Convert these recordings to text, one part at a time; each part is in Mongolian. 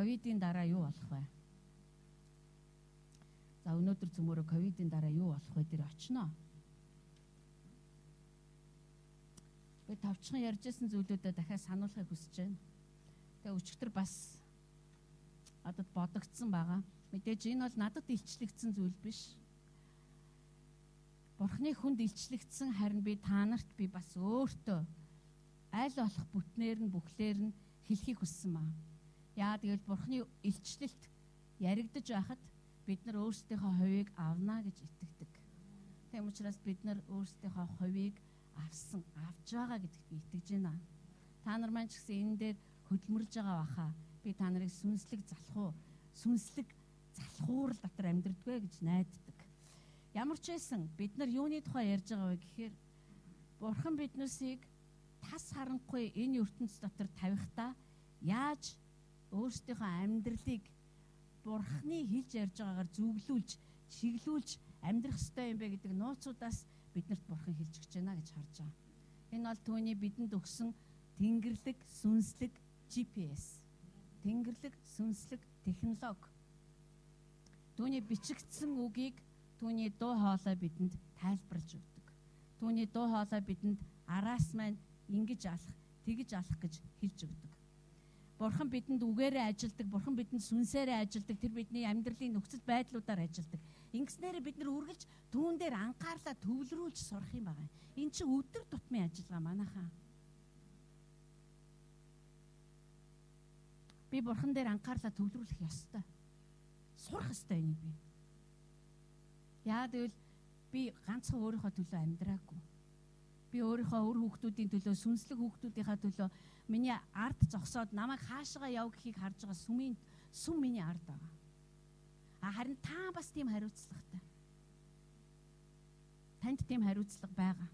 ковидын дараа юу болох вэ? За өнөөдөр цөмөрө ковидын дараа юу болох вэ дээр очино. Би тавчхан ярьжсэн зүйлүүдэд дахиад сануулахыг хүсэж байна. Тэгээ өчигдөр бас надад бодогдсон байгаа. Мэдээж энэ бол надад илчлэгдсэн зүйл биш. Бурхны хүнд илчлэгдсэн харин би та нарт би бас өөртөө аль болох бүтнээр нь бүхлээр нь хэлхийг хүссэн маа. Яа тэгэл Бурхны илчлэлт яригдж байхад бид нар өөрсдийнхөө хувийг авна гэж итгэдэг. Тийм учраас бид нар өөрсдийнхөө хувийг авсан, авж байгаа гэдэгт би итгэж байна. Та нар маань ч гэсэн энэ дээр хөдөлмөрлж байгаа баха. Би та нарыг сүнслэг залхуу, сүнслэг залхуур дотор амьдрдгвэ гэж найддаг. Ямар ч байсан бид нар юуны тухай ярьж байгаа вэ гэхээр Бурхан биднээсийг тас харанхуй энэ ертөнц дотор тавихтаа яаж өөрсдийнхөө амьдралыг Бурхны хэлж ярьж байгаагаар зүглүүлж, чиглүүлж амьдрах ёстой юм бэ гэдэг нууцудаас биднэрт Бурхан хэлж өгч байна гэж харж байгаа. Энэ бол түүний бидэнд өгсөн тэнгэрлэг, сүнслэг GPS. Тэнгэрлэг, сүнслэг технологи. Түүний бичигдсэн үгийг түүний дуу хоолой бидэнд тайлбарлаж өгдөг. Түүний дуу хоолой бидэнд араас маань ингэж алах, тэгж алах гэж хэлж өгдөг. Бурхан бидэнд үгээрээ ажилдаг, Бурхан бидэнд сүнсээрээ ажилдаг, тэр бидний амьдралын нөхцөл байдлуудаар ажилдаг. Ингэснээр бид нар үргэлж түүн дээр анхаарлаа төвлөрүүлж сурах юм байна. Эн чинь өдөр тутмын ажиллагаа манайхаа. Би Бурхан дээр анхаарлаа төвлөрүүлэх ёстой сурах ёстой энийг би. Яа гэвэл би ганцхан өөрийнхөө төлөө амьдраагүй. Би өөрийнхөө өр хүүхдүүдийн төлөө, сүнслэг хүүхдүүдийнхаа төлөө миний ард зогсоод намайг хаашаа яв гэхийг харж байгаа сүмийн сүм миний ард байгаа. А харин та бас тийм хариуцлагатай. Танд тийм хариуцлага байгаа.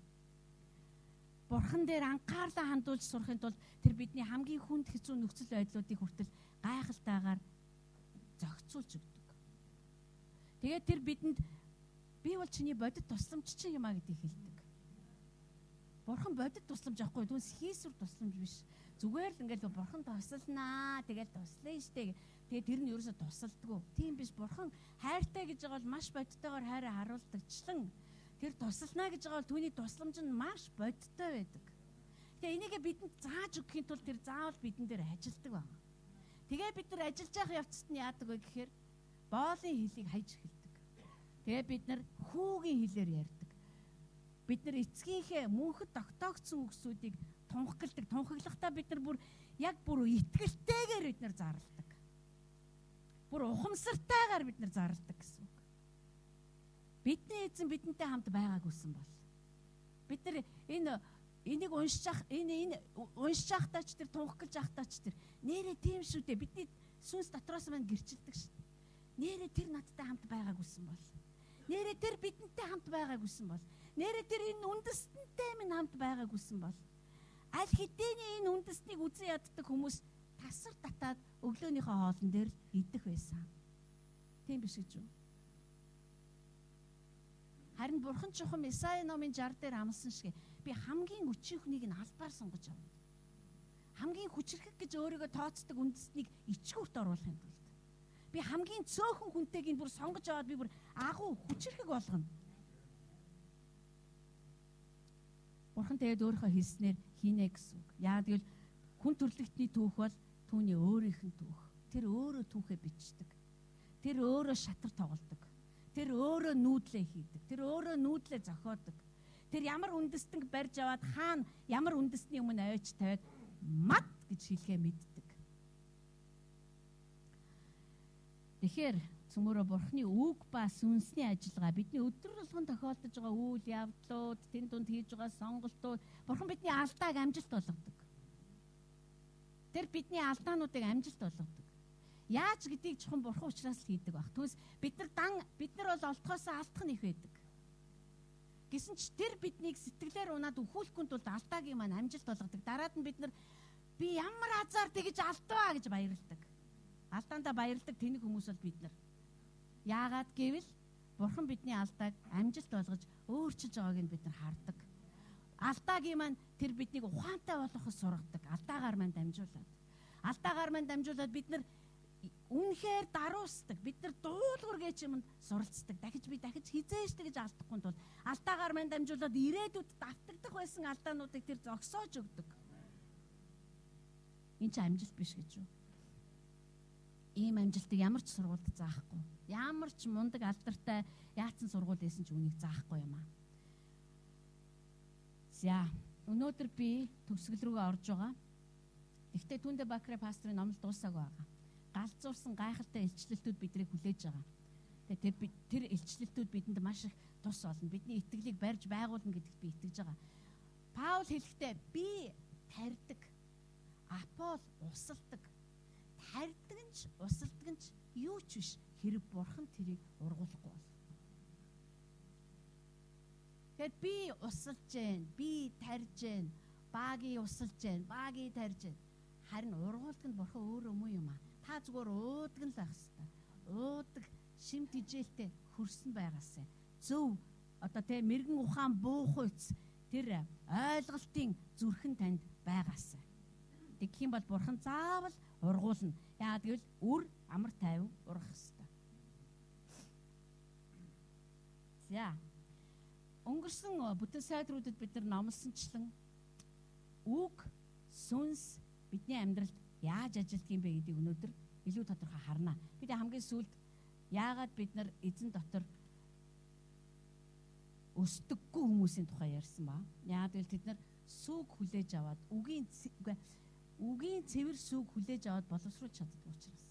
Бурхан дээр анхаарлаа хандуулж сурахын тулд тэр бидний хамгийн хүнд хэцүү нөхцөл байдлуудыг хүртэл гайхалтайгаар зохицуулж өгдөг. Тэгээд тэр бидэнд би бол чиний бодит тусламж чинь юм а гэдгийг хэлдэг. Бурхан бодит тусламж авахгүй түнс хийсвэр тусламж биш. Зүгээр л ингээл бурхан туслалнаа. Тэгэл туслая штэ. Тэгээ тэр нь ерөөсө тусалдгүй. Тийм биш. Бурхан хайртай гэж байгаа бол маш бодиттойгоор хайраа харуулдагчлан тэр туслана гэж байгаа бол түүний тусламж нь маш бодиттой байдаг. Тэгээ энийгээ бидэнд зааж өгөхийн тулд тэр заавал бидэн дээр ажилдаг байна. Тэгээ бид нар ажиллаж явах явцад нь яадаг вэ гэхээр боолын хэлийг хайж эхэлдэг. Тэгээ бид нар хүүгийн хэлээр ярьдаг. Бид нар эцгийнхээ мөнхөд тогтоогдсон үгсүүдийг тунхагладаг. Тунхаглахдаа бид нар бүр яг бүр итгэлтэйгээр бид нар зарладаг. Бүр ухамсартайгаар бид нар зарладаг гэсэн үг. Бидний эзэн бидэнтэй хамт байгаагүйсэн бол бид нар энэ энийг уншиж ах энэ энэ уншиж ахтаач тэр тунхаглаж ахтаач тэр нэрээ тийм шүү дээ бидний сүнс дотроос маань гэрчилдэг шүү Нэрэ тэр надтай хамт байгаагүйсэн бол. Нэрэ тэр бидэнтэй хамт байгаагүйсэн бол. Нэрэ тэр энэ үндэстэнтэй минь хамт байгаагүйсэн бол. Аль хэдийн энэ үндэстнийг үзэн яддаг хүмүүс тасар татаад өглөөнийхөө хоолн дээр идэх байсан. Тийм биш гэж юу? Харин бурхан чухам Исаи номын 60 дээр амласан шиг би хамгийн өчийнхнийг нь албаар сонгож авна. Хамгийн хүчрхэг гэж өөрийгөө тооцдог үндэстнийг ичгүүрт оруулах юм бол би хамгийн цөөхөн хүнтэйг энэ бүр сонгож аваад би бүр агуу хүчрэхэг болгоно. Бурхан тэгээд өөрийнхөө хэлснээр хийнэ гэсэн үг. Яа гэвэл хүн төрлөختний түүх бол түүний өөрийнх нь түүх. Тэр өөрөө түүхээ бичдэг. Тэр өөрөө шатар тоглодог. Тэр өөрөө нүүдлээ хийдэг. Тэр өөрөө нүүдлээ зохиодог. Тэр ямар үндэстэн барьж аваад хаана ямар үндэстний өмнө аваач тавиад мат гэж хэлхээ мэддэг. Тэгэхээр цөмөрө бурхны үг ба сүнсний ажиллагаа бидний өдөр болгон тохиолдож байгаа үйл явдлууд, тэн дунд хийж байгаа сонголтууд бурхан бидний алдааг амжилт болгодог. Тэр бидний алдаануудыг амжилт болгодог. Яаж гэдгийг чухам бурхан учраас л хийдэг баг. Түүнээс бид нар дан бид нар бол олдохоосоо алдах нь их байдаг. Гэсэн ч тэр биднийг сэтгэлээр унаад өхүүлэхгүй тулд алдаагийн маань амжилт болгодог. Дараад нь бид нар би ямар азар тэгж алдваа гэж баярлдаг. Алдаандаа баярладаг тэнэг хүмүүс бол бид нар. Яагаад гэвэл Бурхан бидний алдааг амжилт болгож өөрчилж байгааг нь бид нар хардаг. Алдаагийн маань тэр биднийг ухаантай болгоход сургадаг. Алдаагаар маань дамжуулаад. Алдаагаар маань дамжуулаад бид нар үнэхээр даруусдаг. Бид нар дуулуур гэж юмд суралцдаг. Дахиж би дахиж хизээштэй гэж алдахгүй тул алдаагаар мань дамжуулаад ирээдүйд давтагдах байсан алдаануудыг тэр зогсоож өгдөг. Энд ч амжилт биш гэж юу? Ийм амжилтыг ямар ч сургуульд заахгүй. Ямар ч мундаг алдартай яатсан сургууль байсан ч үнийг заахгүй юм аа. За өнөөдөр би төгсгөл рүүгээ орж байгаа. Гэхдээ Түндэ Бакрэ пастрын номлол дуусаагүй байгаа галзуурсан гайхалтай илчлэлтүүд биднийг хүлээж байгаа. Тэгээ тэр тэр илчлэлтүүд бидэнд маш их тус болно. Бидний итгэлийг барьж байгуулна гэдэгт би итгэж байгаа. Паул хэлэхдээ би тарьдаг. Апол усалдаг. Тарьдаг нь ч усалдаг нь ч юу ч биш Хэрэг бурхан тэрийг ургуулахгүй бол. Тэгэд би усалж जैन, би тарьж जैन, багийг усалж जैन, багийг тарьж जैन. Харин ургуулдаг нь бурхан өөрөө муу юм аа та зүгээр уудаг л байх хэвээр. Уудаг шим тижээлтэй хөрсөн байгаасаа. Зөв одоо тэ мэрэгэн ухаан буух үйц тэр ойлголтын зүрхэн танд байгаасаа. Тэгэх юм бол бурхан заавал ургуулна. Яа гэвэл үр амар тайван ургах За. Өнгөрсөн бүтэн сайдруудад бид нар номлосончлон үг сүнс бидний амьдралд яаж ажилтг юм бэ гэдгийг өнөөдөр илүү тодорхой харна. Бид хамгийн сүүлд яагаад бид нар эзэн дотор өсдөггүй хүмүүсийн тухай ярьсан ба. Яагаад гэвэл тэд нар сүг хүлээж аваад үгийн үгийн цэвэр сүг хүлээж аваад боловсруулж чаддаг учраас.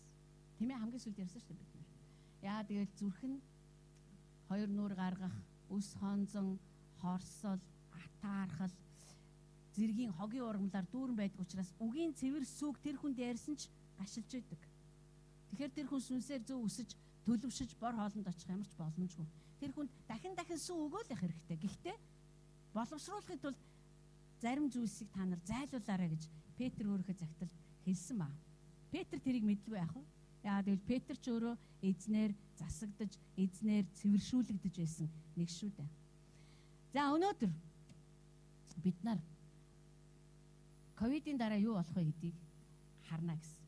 Тэмээ хамгийн сүүлд ярьсан шүү дээ бид нар. Яагаад гэвэл зүрх нь хоёр нүур гаргах, өс хонзон, хорсол, атаархал зэргийн хогийн ургамлаар дүүрэн байдаг учраас үгийн цэвэр сүг тэр хүнд ярьсан ч гашилж байдаг. Тэгэхээр тэр хүн сүнсээр зөв өсөж төлөвшөж бор хоолнд очих ямар ч боломжгүй. Тэр хүнд дахин дахин сүг өгөөлөх хэрэгтэй. Гэхдээ боловсруулахын тулд зарим зүйлсийг та нар зайлуулаарай гэж Петр өөрийнхөө загтал хэлсэн ба. Петр тэрийг мэдлгүй яах вэ? Яагаад гэвэл Петр ч өөрөө эзнэр засагдж, эзнэр цэвэршүүлэгдэж байсан нэг шүү дээ. За өнөөдөр бид нар ковидын дараа юу болох вэ гэдгийг харна гэсэн.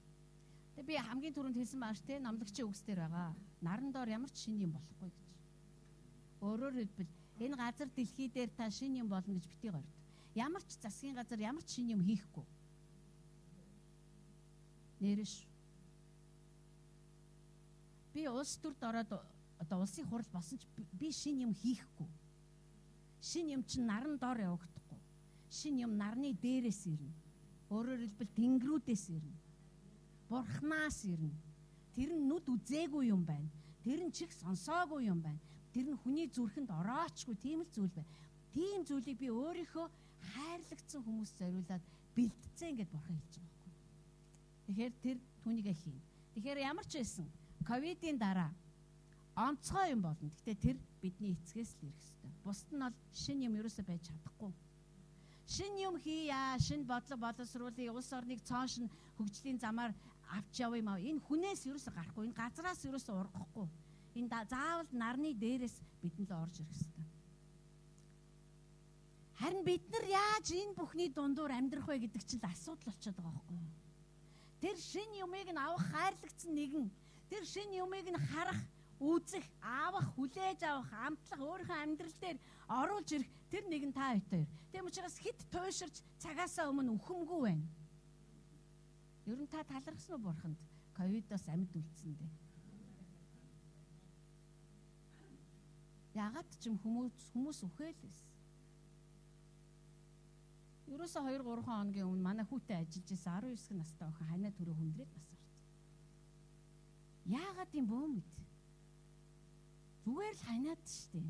Тэгээ би хамгийн түрүүнд хэлсэн baаш те номлогчийн үгсдэр байгаа. Наран доор ямар ч шин юм болохгүй гэж. Өөрөөр хэлбэл энэ газар дэлхий дээр та шин юм болно гэж битгий горд. Ямар ч засгийн газар ямар ч шин юм хийхгүй. Нэрш. Би улс төрд ороод одоо улсын хурал болсон ч би шин юм хийхгүй. Шин юм чинь наран доор явагдах шин юм нарны дээрээс ирнэ. Өөрөөр хэлбэл тэнгэрүүдээс ирнэ. Бурхнаас ирнэ. Тэр нь нүд үзээгүй юм байна. Тэр нь чих сонсоогүй юм байна. Тэр нь хүний зүрхэнд ороочгүй тийм л зүйл байна. Тийм зүйлийг би өөрийнхөө хайрлагдсан хүмүүс зориулаад бэлтцээ ингэж бурхан хэлж байгаа байхгүй. Тэгэхээр тэр түүнийгээ хийн. Тэгэхээр ямар ч байсан ковидын дараа онцгой юм болно. Гэтэ тэр бидний эцгээс л ирэх хэвээр. Бусд нь бол шин юм ерөөсөө байж чадахгүй шин юм хийя, шин бодлого боловсруулъя, улс орныг цоошин хөгжлийн замаар авч явъя маа. Энэ хүнээс юусо гарахгүй, энэ газраас юусо ургахгүй. Энэ заавал нарны дээрээс бидэнд л орж ирэх хэрэгтэй. Харин бид нар яаж энэ бүхний дундуур амьдрах вэ гэдэг чинь асуудал болчиход байгаа байхгүй юу? Тэр шин юмыг нь авах хайрлагдсан нэгэн, тэр шин юмыг нь харах үзэх, аавах, хүлээж авах, амтлах өөрийнхөө амьдрал дээр оруулж ирэх тэр нэгэн та хоёр. Тийм учраас хит туйширч цагаасаа өмнө үхэмгүй байна. Ер нь та талархсан уу бурханд? Ковидоос амьд үлдсэн дээ. Ягаад ч юм хүмүүс хүмүүс үхээлээс. Ерөөсө 2 3 хоногийн өмнө манай хүүтэй ажиллаж исэн 19 настай охин ханаа төрөө хүндрээд орсон. Яагаад юм бөө мэд? Зүгээр л ханиад штеп.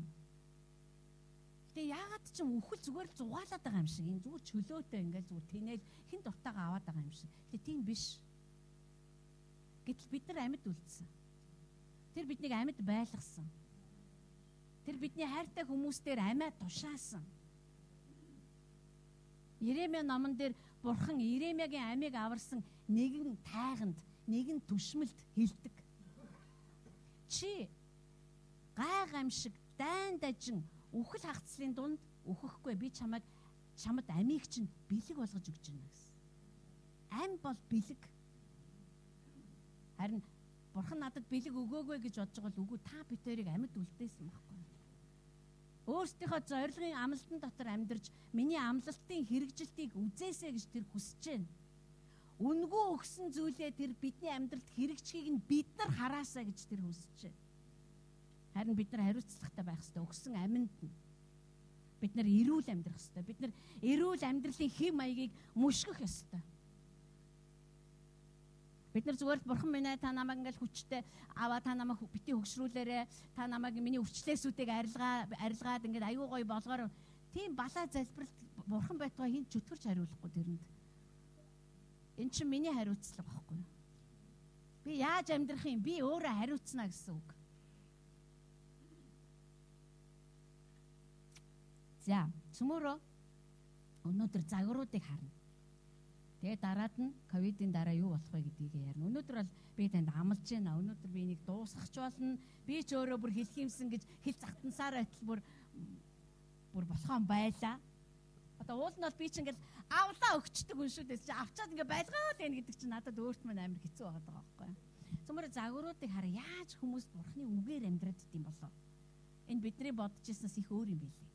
Гэтэ яагаад ч юм үхэл зүгээр л зугаалаад байгаа юм шиг энэ зүгээр чөлөөтэй ингээл зүгээр тэнэл хин дуртайгаа аваад байгаа юм шиг. Гэтэ тийм биш. Гэтэл бид нар амьд үлдсэн. Тэр биднийг амьд байлгасан. Тэр бидний хайртай хүмүүстээр амиа тушаасан. Иремья номон дээр бурхан Иремьягийн амийг аварсан нэгэн тайганд, нэгэн түшмэлд хилдэг. Чи гай гамшиг дайн дажин үхэл хагцлын дунд өөхөхгүй би чамайг чамд амийг чинь бэлэг болгож өгч байна гэсэн. Ам бол бэлэг. Харин бурхан надад бэлэг өгөөгүй гэж бодож байгаа л үгүй та битэрийг амьд үлдээсэн байхгүй. Өөрсдийнхөө зорилгын амлалтын дотор амьдарч миний амлалтын хэрэгжилтийг үзээсэй гэж тэр хүсэж байна. Үнгүү өгсөн зүйлээ тэр бидний амьдралд хэрэгжихийг нь бид нар хараасаа гэж тэр хүсэж байна. Харин бид нар хариуцлагатай байх хэрэгтэй өгсөн амьд нь. Бид нар эрүүл амьдрах хэрэгтэй. Бид нар эрүүл амьдралын хэм маягийг мушгих ёстой. Бид нар зүгээр л бурхан минь та намайг ингээл хүчтэй аваа та намайг бити хөгшрүүлээрэ та намайг миний өвчлөөсүүдийг арилгаа арилгаад ингээд аюу гой болгоор тийм балаа залбиралт бурхан байтугай хин чөтгөрч хариулахгүй тэрэнд. Эн чинь миний хариуцлага байхгүй. Би яаж амьдрах юм? Би өөрөө хариуцна гэсэн үг. За, цөмөрөө өнөөдөр загваруудыг харна. Тэгээ дараад нь ковидын дараа юу болох вэ гэдгийг ярина. Өнөөдөр бол би танд амлаж байна. Өнөөдөр би энийг дуусгах ч болно. Би ч өөрөө бүр хэлэх юмсан гэж хэл загтансаар байтал бүр бүр болохон байлаа. Одоо уул нь бол би ч ингээл авлаа өгчдөг хүн шүү дээ. Авчаад ингээ байлгаад байна гэдэг чинь надад өөрт мань амар хэцүү байгаа байхгүй юу? Цөмөр загваруудыг хараа яаж хүмүүс бурхны үгээр амьдраад идэм болоо. Энэ бидний бодож ирснээс их өөр юм билий.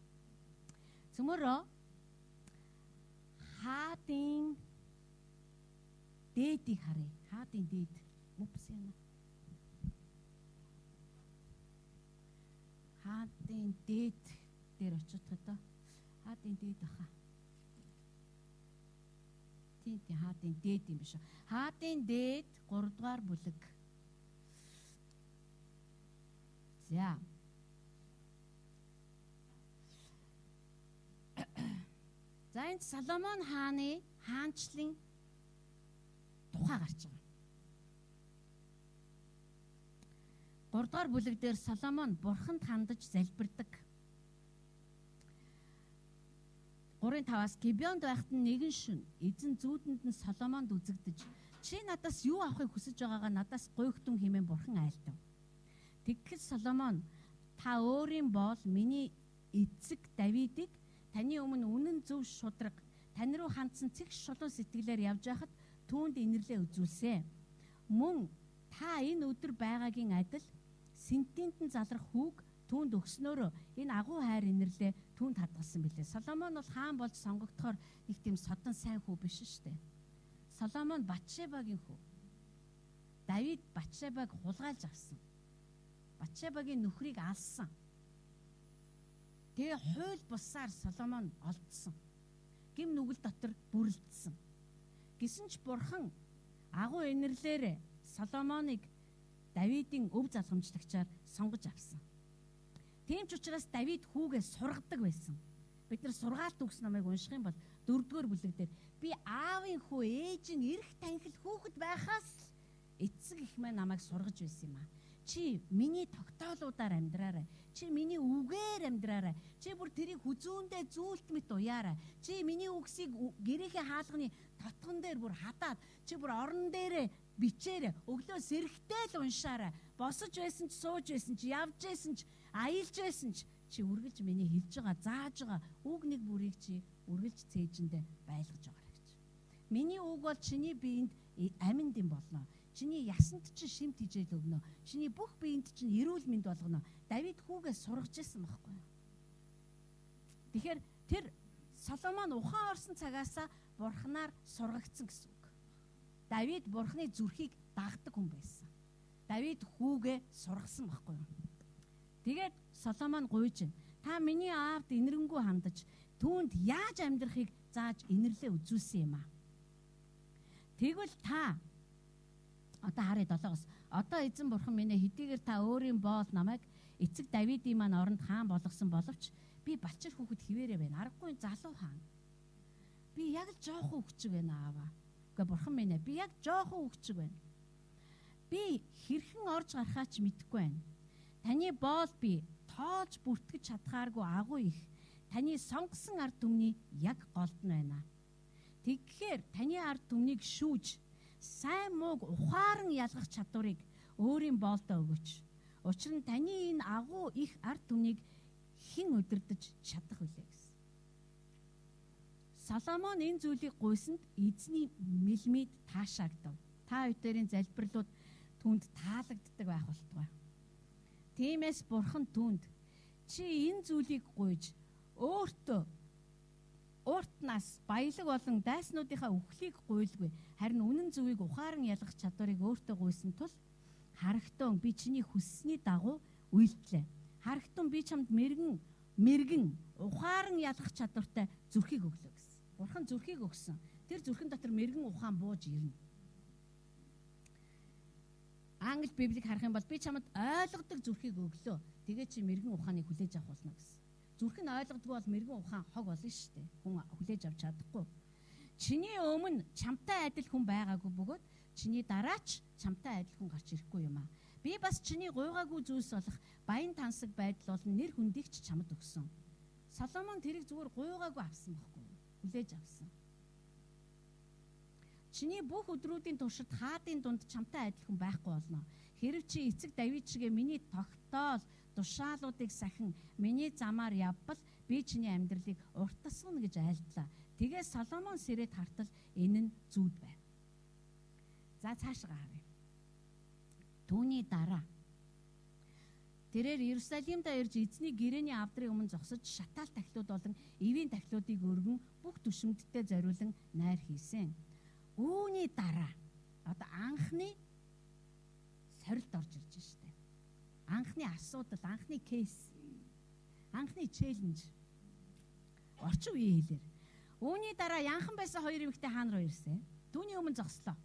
Цөмөрөө хаадын дээдийг харъя. Хаадын дээд. Упс яна. Хаадын дээд дээр очих одоо. Хаадын дээд баха. Тийм тийм хаадын дээд юм биш? Хаадын дээд 3 дугаар бүлэг. За. За энэ Соломон хааны хаанчлын тухай гарч байгаа. 3 дугаар бүлэг дээр Соломон бурханд хандаж залбирдаг. 3-5-аас Гибеонд байхад нь нэгэн шин эзэн зүүдэнд нь Соломонд үзэгдэж чи надаас юу авахыг хүсэж байгаагаа надаас гуйхтун хэмээн бурхан айлтав. Тэгэхэд Соломон та өөрийн боол миний эцэг Давидыг таны өмнө үнэн зөв шудраг тань руу хандсан цэгш шулуун сэтгэлээр явж байхад түүнд инэрлээ үзүүлсэн. Мөн та энэ өдөр байгаагийн адил сентентэн залрах хүүг түүнд өгснөөрөө энэ агуу хайр инэрлээ түүнд хадгалсан билээ. Соломон бол хаан болж сонгогдохоор нэг тийм содон сайн хүү биш шүү дээ. Соломон Батшебагийн хүү. Давид Батшебаг хулгайлж авсан. Батшебагийн нөхрийг алсан. Тэгээ хууль бусаар Соломон олдсон. Гим нүгэл дотор бүрлдсэн. Гэсэн ч бурхан агуу инэрлэр Соломоныг Давидын өв залгамжлагчаар сонгож авсан. Тийм ч учраас Давид хүүгээ сургадаг байсан. Бид нар сургаалт үгс намайг унших юм бол дөрөвдүгээр бүлэг дээр би аавын хүү ээжийн эрх танхил хүүхэд байхаас эцэг их мань намайг сургаж байсан юм аа Чи миний тогтоолуудаар амьдраарай. Чи миний үгээр амьдраарай. Чи бүр тэрийг хүзүүндээ зүүлт мэт уяарай. Чи миний үгсийг гэрээхээ хаалганы тотгон дээр бүр хадаад чи бүр орон дээрээ бичээрэй. Өглөө сэрхтэй л уншаарай. Босож байсан ч сууж байсан ч явж байсан ч аялж байсан ч чи үргэлж миний хэлж байгаа зааж байгаа үг нэг бүрийг чи үргэлж цээжиндээ байлгаж байгаа гэж. Миний үг бол чиний биеинд аминд юм болно. Чиний ясанд чинь шимт хижээл өгнө. Чиний бүх биеинд чинь эрүүл мэнд болгоно. Давид хүүгээ сургаж исэн байхгүй юу? Тэгэхээр тэр Соломон ухаан орсон цагаасаа бурхнаар сургагдсан гэсэн үг. Давид бурхны зүрхийг дагдаг хүн байсан. Давид хүүгээ сургасан байхгүй юу? Тэгээд Соломон гуйж байна. Та миний аавд инэрэнгүү хандаж түүнд яаж амьдрахыг зааж инэрлээ үзүүлсэн юм аа. Тэгвэл та Одоо харъя долоогоос. Одоо эзэн бурхан минь хэдийгээр та өөрийн боол намайг эцэг Давидын маань оронд хаан болгосон боловч би балчир хүүхэд хിവэрэ байна. Аргагүй залуу хаан. Би яг л жоохон хөвчөг байна аава. Гэхдээ бурхан минь би яг жоохон хөвчөг байна. Би хэрхэн орж гарахаа ч мэдэхгүй байна. Таны боол би тоолж бүртгэж чадхааргүй агуу их. Таны сонгосон ард түмний яг голд нь байна. Тэгэхээр таны ард түмнийг шүүж сайн мууг ухаан ялгах чадварыг өөрийн боолдоо өгөөч. Учир нь таны энэ агуу их ард түмнийг хэн удирдах чадах вүлээ гэсэн. Соломон энэ зүйлийг гуйсанд эзний мэлмид таашаагдав. Та бүдэрийн залбирлууд түнд таалагддаг байх болтугай. Тиймээс бурхан түнд чи энэ зүйлийг гуйж өөртөө ууртнаас баялаг болон дайснуудынхаа үхлийг гуйлгүй харин үнэн зөвийг ухаан ялгах чадварыг өөртөө гуйсан тул харагтун би чиний хүссний дагуу үйлдлээ. Харагтун би чамд мэрэгэн мэрэгэн ухаан ялгах чадвартай зүрхийг өглөө гэсэн. Бурхан зүрхийг өгсөн. Тэр зүрхэн дотор мэрэгэн ухаан бууж ирнэ. Англи библийг харах юм бол би чамд ойлгодог зүрхийг өглөө. Тэгээ чи мэрэгэн ухааныг хүлээж авах болно гэсэн. Зүрх нь ойлгодгүй бол мэрэгэн ухаан хог болно шүү дээ. Хүн хүлээж авч чадахгүй. Чиний өмнө чамтай адил хүн байгаагүй бөгөөд чиний дараач чамтай адил хүн гарч ирэхгүй юм аа. Би бас чиний гуйгаагүй зүйлс болох баян тансаг байдал болон нэр хүндийг ч чамд өгсөн. Соломон тэрийг зүгээр гуйгаагүй авсан байхгүй юу? Хүлээж авсан. Чиний бүх өдрүүдийн туршид хаадын дунд чамтай адилхан байхгүй болно. Хэрв чи эцэг Давид шигэ миний тогтоол тушаалуудыг сахин миний замаар явбал би чиний амьдралыг уртасгана гэж айлтлаа. Тэгээ Соломон сэрэд хартал энэ нь зүуд байв. За цаашгаа харъя. Түүний дараа Тэрээр Иерусалимда ирж эзний гэрээний авдрын өмнө зогсож шатаал тахлууд болон эвийн тахлуудыг өргөн бүх түшимдтэй зориулан найр хийсэн. Үүний дараа одоо анхны сорилт орж ирж штэ анхны асуудал, анхны кейс, анхны челленж орчин үеийн хэлээр. Үүний дараа янхан байсан хоёр эмэгтэй хаан руу ирсэн. Түүний өмнө зогслоо.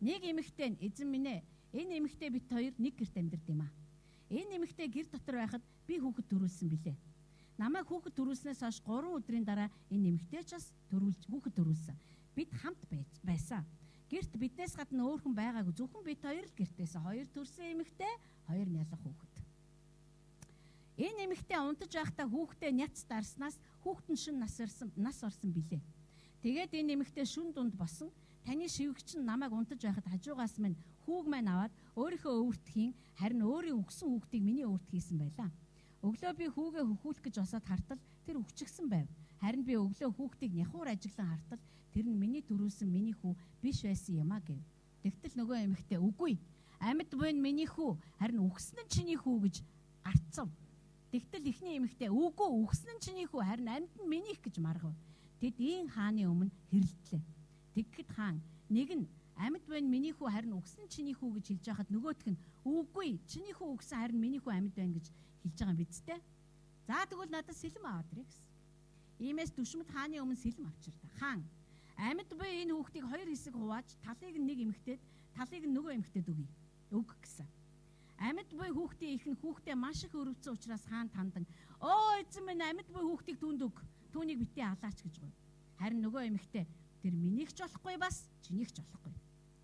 Нэг эмэгтэй нь эзэн минь ээ, энэ эмэгтэй бит хоёр нэг гэрт амьдард юм аа. Энэ эмэгтэй гэр дотор байхад би хүүхэд төрүүлсэн билээ. Намайг хүүхэд төрүүлснээс хойш 3 өдрийн дараа энэ эмэгтэй ч бас төрүүлж хүүхэд төрүүлсэн. Бид хамт байсан. Гэрт биднээс гадна өөр хүн байгаагүй. Зөвхөн бид хоёр л гэртээсэн. Хоёр төрсэн эмэгтэй хоёр нялх хүүхэд. Энэ эмэгтэй унтаж байхдаа хүүхдээ няц дарснаас хүүхэд нь шин нас орсон нас орсон билээ. Тэгээд энэ эмэгтэй шүн дунд босон таны шивгч нь намайг унтаж байхад хажуугаас минь хүүг маань аваад өөрийнхөө өвөртхийн харин өөрийн өгсөн хүүхдийг миний өвөрт хийсэн байлаа. Өглөө би хүүгээ хөхүүлэх гэж босоод хартал тэр өвчгсөн байв. Харин би өглөө хүүхдийг няхуур ажиглан хартал тэр нь миний төрүүлсэн миний хүү биш байсан юм а гэв. Тэгтэл нөгөө эмэгтэй үгүй Амьд буй нь миний хүү харин үхсэн нь чиний хүү гэж арцав. Тэгтэл ихний эмэгтэй үгүй үхсэн нь чиний хүү харин амьд нь минийх гэж маргав. Тэд ийн хааны өмнө хэрэлдлээ. Тэгэхэд хаан нэг нь амьд буй нь миний хүү харин үхсэн чиний хүү гэж хэлж байхад нөгөөх нь үгүй чиний хүү үхсэн харин миний хүү амьд байна гэж хэлж байгаа юм биз дээ. За тэгвэл надад сэлэм аваад ирэх гэсэн. Иймээс дүшмэд хааны өмнө сэлэм авчирда. Хаан амьд буй энэ хүүхдийг хоёр хэсэг хувааж талыг нь нэг эмэгтэйд талыг нь нөгөө эмэгтэйд өгье өг гэсэн. Амьд буй хүүхдийн их нь хүүхдээ маш их өрөвцөн учраас хаан тандан "Оо эзэн минь амьд буй хүүхдийг түнд өг. Түүнийг битээ алаач" гэж гуй. Харин нөгөө эмэгтэй "Тэр минийх ч болохгүй бас чинийх ч болохгүй.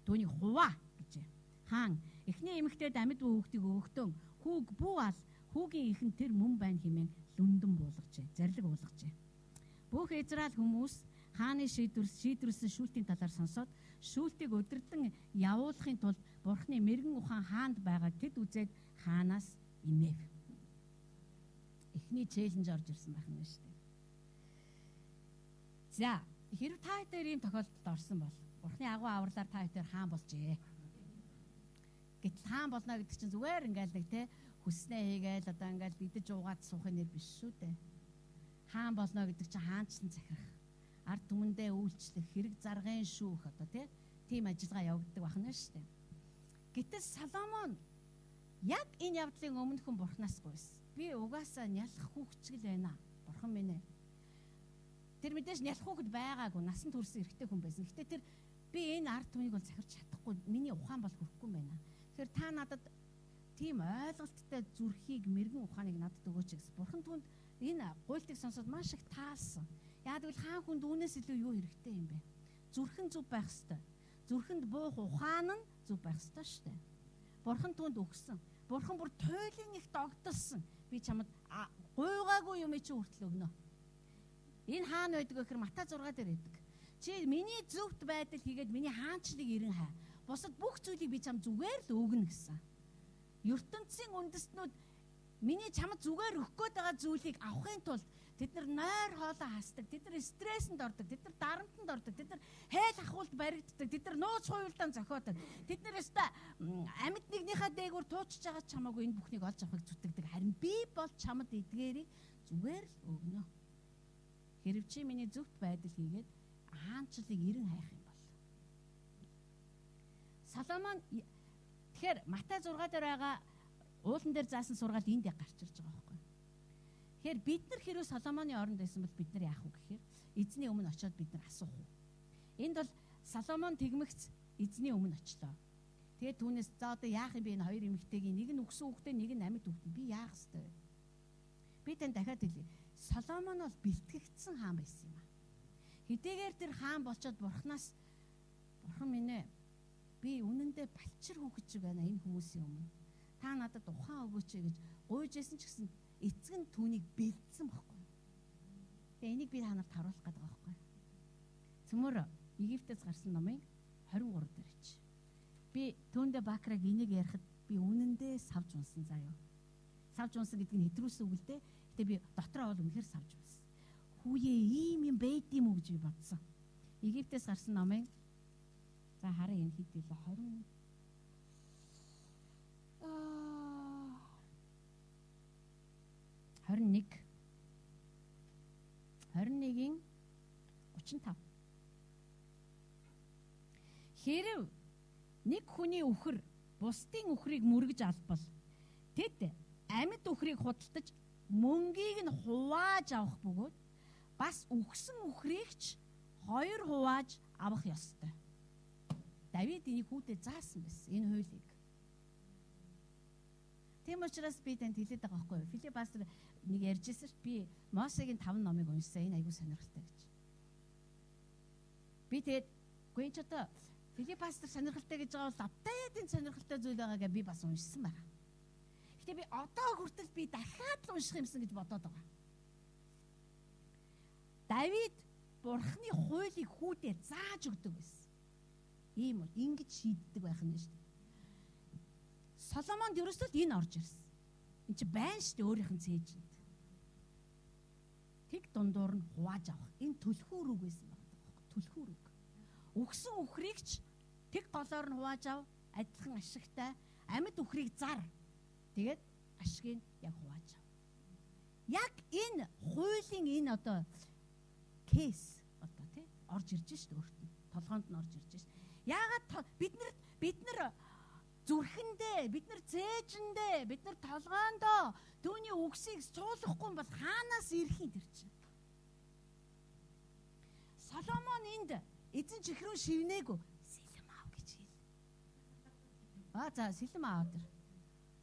Түүнийг хуваа" гэжээ. Хаан эхний эмэгтэйд амьд буй хүүхдийг өгөхдөө хүүг бүү ал хүүгийн ихэн тэр мөн байна хэмээн лүндэн буулгажээ. Зарлиг буулгажээ. Бүх Израиль хүмүүс хааны шийдвэр шийдвэрлсэн шүүлтийн талаар сонсоод шүүлтийг өдөрдөн явуулахын тулд Бурхны мэрэгэн ухаан хаанд байгааг тэд үзээд хаанаас имэв. Эхний челленж орж ирсэн байх нь шүү дээ. За, хэрв та хоёр ийм тохиолдолд орсон бол Бурхны агуу авралаар та хоёр хаан болжээ. Гэтэл хаан болно гэдэг чинь зүгээр ингээл нэг те хүснээ хийгээл одоо ингээл идэж уугаад суухын нэр биш шүү дээ. Хаан болно гэдэг чинь хаанчлан захирах ард түмэндээ үйлчлэх хэрэг заргын шүүх одоо тийм ажиллагаа явагддаг байна шүү дээ. Гэтэл Соломон яг энэ явдлын өмнөхөн бурхнаас гуйсан. Би угаасаа нялх хүүхчгэл байна. Бурхан минь ээ. Тэр мэдээж нялх хүүхэд байгаагүй насан турсан эрэгтэй хүн байсан. Гэтэ тэр би энэ ард түмнийг бол захирч чадахгүй. Миний ухаан бол хүрхгүй байна. Тэгэхээр та надад тийм ойлголттой зүрхийг мэрэгэн ухааныг надад өгөөч гэсэн. Бурхан түнд энэ гуйлтыг сонсоод маш их таалсан. Яг л хаан хүнд үүнээс илүү юу хэрэгтэй юм бэ? Зүрхэн зүв байх ёстой. Зүрхэнд буух ухаан нь зүв байх ёстой шүү дээ. Бурхан түнд өгсөн. Бурхан бүр туйлын их догдолсон. Би чамд гуйгаагүй юм чи хүртэл өгнө. Энэ хаана байдаг вэ гэхээр Мата 6 дээр байдаг. Чи миний зөвхт байдал хийгээд миний хаанчлыг ирэн хай. Бусад бүх зүйлийг би чам зүгээр л өгнө гэсэн. ертөнцийн үндэстнүүд миний чамд зүгээр өгөх гээд байгаа зүйлийг авахын тулд Тэд нар нойр хоолоо хасдаг. Тэд нар стрессэнд ордог. Тэд нар дарамтанд ордог. Тэд нар хайл ахуулд баригддаг. Тэд нар нууц хуйлдаан зохиодог. Тэд нар өста амьд нэгнийхээ дээгүүр туучж байгаа чамаагүй энэ бүхнийг олж авахыг зүтгэдэг. Харин би бол чамд эдгээрийг зүгээр л өгнө. Хэрв чи миний зөвхт байдал хийгээд хаанчлыг эрен хайх юм бол. Соломон тэгэхээр Матай 6 дээр байгаа уулан дээр заасан сургаал энд гарч ирж байгаа. Тэгэхээр бид нар хэрвээ Соломоны оронд байсан бол бид нар яах вэ гэхээр эзний өмнө очиод бид нар асуух уу. Энд бол Соломон тэгмэгц эзний өмнө очлоо. Тэгээд түүнээс за одоо яах юм бэ энэ хоёр эмэгтэйгийн нэг нь өгсөн хүүхдээ нэг нь амьд хүүхдээ би яах ёстой вэ? Би тань дахиад хэлье. Соломон бол бэлтгэгдсэн хаан байсан юм аа. Хэдийгээр тэр хаан болчоод бурхнаас бурхан минь ээ би үнэндээ балчир хөөгч байна энэ хүмүүсийн өмнө. Та надад ухаан өгөөч гэж гуйжсэн ч гэсэн эцэг нь түүнийг бэлдсэн баггүй. Тэгээ энийг би та нарт харуулах гэдэг байхгүй. Цөмөр Египтээс гарсан номын 23 дээр чи. Би түүндээ Бакраг энийг ярихад би үнэндээ савж унсан заяа. Савж унсан гэдэг нь хэдрүүлсэн үг л дээ. Гэтэ би дотроо бол үнэхээр савж унсан. Хүүе ийм юм байд юм уу гэж би бодсон. Египтээс гарсан номын за хараа энэ хэд вэ 20 35 Хэрв нэг хүний үхэр бусдын үхрийг мөргөж албал тэд амьд үхрийг худалдаж мөнгийг нь хувааж авах бөгөөд бас үхсэн үхрийг ч хоёр хувааж авах ёстой. Давид энийг хүүдэд заасан байсан энэ хуулийг. Тийм учраас би танд хэлээд байгаа байхгүй юу? Филипп пастор нэг ярьжсэн ш би Мосегийн 5 номыг уншсан. Энэ айгүй сонирхолтой гэж. Би тэгээд гүн ч одоо Филипп пастор сонирхолтой гэж байгаа бол Абтаядын сонирхолтой зүйл байгаагаа би бас уншсан байна. Гэтэ би одоо хүртэл би дахиад л унших юмсан гэж бодоод байгаа. Давид бурхны хуулийг хүүдээ зааж өгдөг байсан. Ийм бол ингэж шийддэг байх нь шүү дээ. Соломонд ерөөсөө энэ орж ирсэн. Энд чи байна шүү дээ өөрийнх нь цээжинд. Тэг дундуур нь хувааж авах. Энэ төлхүүр үг байсан байна. Төлхүүр үг. Үгсэн үхрийг ч тэг голоор нь хувааж ав адилхан ашигтай амьд үхрийг зар тэгээд ашгийг яг хувааж ав. Яг энэ хуулийн энэ одоо кейс одоо тий орж ирж штэ өөрт нь толгоонд нь орж ирж штэ. Яагаад бид нар бид нар зүрхэндээ бид нар цээжэндээ бид нар толгоондоо түүний үгсийг цуулахгүй бол хаанаас ирэх юм тэр чинь. Соломон энд эзэн чихрүү шивнээгүү А за сэлэм аав дэр.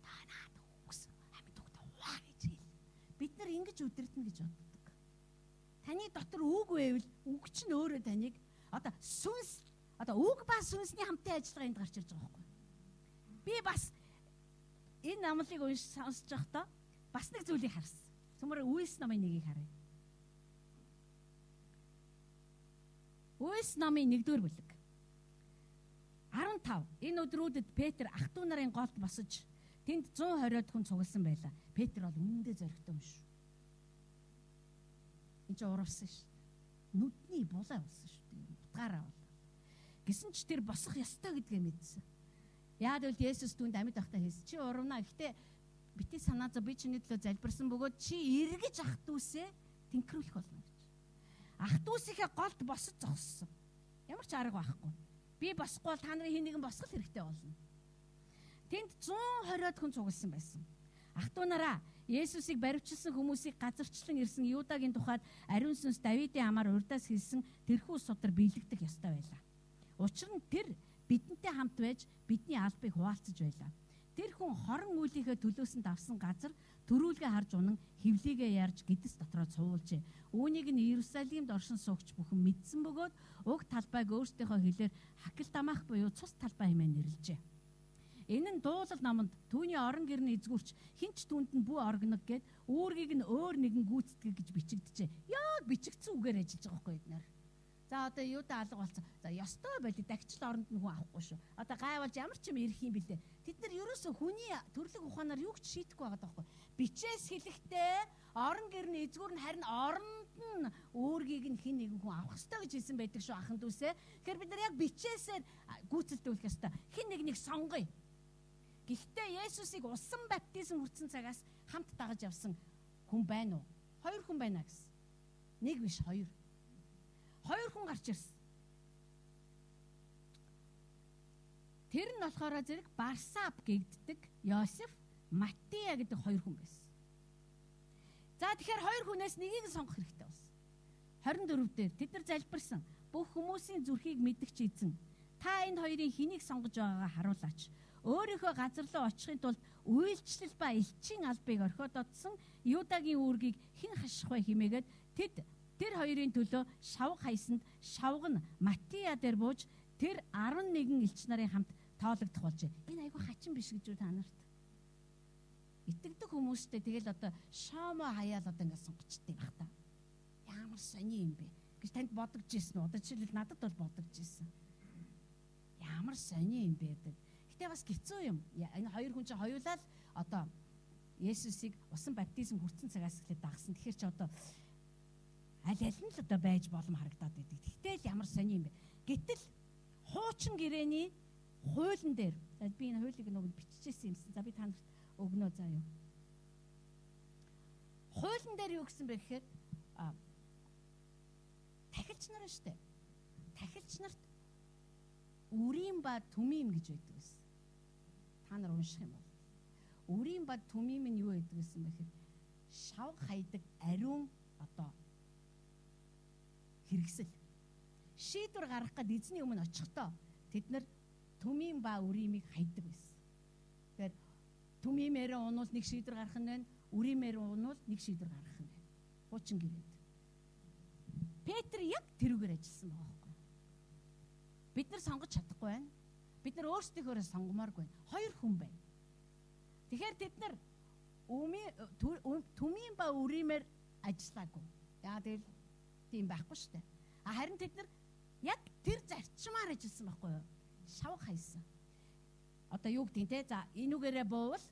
Та наад үгс амьд үгтэй хуваа гэж хэл. Бид нар ингэж өдөртнө гэж боддог. Таны дотор үг байвал үг чинь өөрөө таныг одоо сүнс одоо үг ба сүнсний хамтын ажиллагаа энд гарч ирж байгаа байхгүй. Би бас энэ намлыг унш сонсож байхдаа бас нэг зүйлийг харсан. Цөмөр үйлс намын нэгийг харъя. Үйлс намын нэгдүгээр бүлэг. 15 энэ өдрүүдэд Петр ах トゥ нарын голд босож тэнд 120 хүн цугласан байлаа. Петр бол үнэндээ зоригтой юм шүү. Энд чинь урвсан шүү. Нүдний булаа болсон шүү. Утгаараа бол. Гэсэн ч тэр босох ёстой гэдгээ мэдсэн. Яад бол Есүс түнд амьд ахтаа хэлсэн. Чи урвна. Гэхдээ бити санаа зов би чиний төлөө залбирсан бөгөөд чи эргэж ах トゥ усээ тэнхрүүлэх болно гэж. ах дүүсийнхээ голд босож зогссон. Ямар ч арга байхгүй. Би босхгүй бол та нарын хин нэгэн босгол хэрэгтэй болно. Тэнд 120-од хүн цугласан байсан. Ах дүү нараа Есүсийг баривчилсан хүмүүсийг газарчлан ирсэн Юдагийн тухайд ариун сүнс Давидын амаар урдаас хэлсэн тэрхүү судар биелэгдэх ёстой байлаа. Учир нь тэр бидэнтэй хамт байж бидний албыг хуваалцаж байлаа. Тэр хүн хорон үүлийнхээ төлөөсөнд авсан газар төрүүлгээ харж унан хевлийгээ ярьж гэдэс дотроо цуулжээ. Үүнийг нь Иерусалимд оршин суугч бүхэн мэдсэн бөгөөд уг талбайг өөрсдийнхөө хэлээр хакил дамаах буюу цус талбай хэмээн нэрлэжээ. Энэ нь дуулал номонд түүний орон гэрний эзгүрч хинч түнд нь бүү оргоног гэд үүргийг нь өөр нэгэн гүйцэтгэх гэж бичигдэжээ. Яг бичигдсэн үгээр ажиллаж байгаа хгүй эднэр. За одоо юудаа алга болсон. За ёстой байли дагчил оронд нь хүн авахгүй шүү. Одоо гайвалж ямар ч юм ирэх юм бэлээ. Тэд нар ерөөсөө хүний төрлөг ухаанаар юу ч шийдэхгүй байгаа даахгүй. Бичээс хэлэхдээ орон гэр нь эзгүүр нь харин оронд нь өөргийг нь хин нэгэн хүн авах ёстой гэж хэлсэн байдаг шүү ахын дүүсээ. Тэгэхээр бид нар яг бичээсээр гүйцэлдүүлэх ёстой. Хин нэг нэг сонгоё. Гэхдээ Есүсийг усан баптизм хүртсэн цагаас хамт дагаж явсан хүн байна уу? Хоёр хүн байна гэсэн. Нэг биш хоёр. Хоёр хүн гарч ирсэн. Тэр нь болохоор зэрэг Барсаб гэгддэг Йосеф, Матия гэдэг хоёр хүн байсан. За тэгэхээр хоёр хүнээс нэгийг сонгох хэрэгтэй болсон. 24 дээр тэд нар залбирсан. Бүх хүмүүсийн зүрхийг мэдгч эзэн. Та энэ хоёрын хэнийг сонгож байгаагаа харуулаач. Өөрийнхөө газар руу очихын тулд үйлчлэл ба элчийн албыг орхиододсон Юдагийн үүргийг хэн хаших вэ хэмээгээд тэд тэр хоёрын төлөө шавг хайсанд шавг нь Матия дээр бууж тэр 11 элч нарын хамт тоологдох болжээ. Энэ айгүй хачин биш гэж үү та нарт? Итгэдэг хүмүүстэй тэгэл одоо шомо хаяал одоо ингээд сунгачдээ байх та. Ямар сони юм бэ гэж танд бодогч ирсэн. Одоо жишээлбэл надад бол бодогч ирсэн. Ямар сони юм бэ гэдэг. Гэтэ бас хэцүү юм. Энэ хоёр хүн чинь хоёулаа л одоо Есүсийг усан баптизм хүртсэн цагаас эхлээд дагсан. Тэгэхээр чи одоо аль аль нь л одоо байж болом харагдаад байдаг. Гэтэл ямар сони юм бэ? Гэтэл хуучин гэрээний хуулийн дээр за би энэ хуулийг нэг биччихсэн юмсан. За би та нарт өгнө заа юу. Хуулийн дээр юу гэсэн бэ гэхээр тахилч нар штэ. Тахилч нарт үрийн ба түмийн гэж байдаг гэсэн. Та нар унших юм бол. Үрийн ба түмийн нь юу байдаг гэсэн бэ гэхээр шав хайдаг ариун одоо хэрэгсэл шийдвэр гаргах гээд эзний өмнө очихдоо тэд нар төмийн ба үримийг хайдаг байсан. Тэгэхээр төмиймээр унуул нэг шийдвэр гаргах нь байна. Үримээр унуул нэг шийдвэр гаргах нь байна. Хуучин гэрээд. Петр яг тэрүүгээр ажилласан байгаа байхгүй. Бид нар сонгож чадахгүй байна. Бид нар өөрсдийнхөө сонгомооргүй байна. Хоёр хүн байна. Тэгэхээр тэд нар төмийн ба үримээр ажиллаагүй. Яа тэгэл тийм байхгүй шүү дээ. Харин тэд нар яг тэр зарчмаар ажилласан байхгүй юу? шавх хайсан. Одоо юу гэдгийг те за энүүгээрээ буувал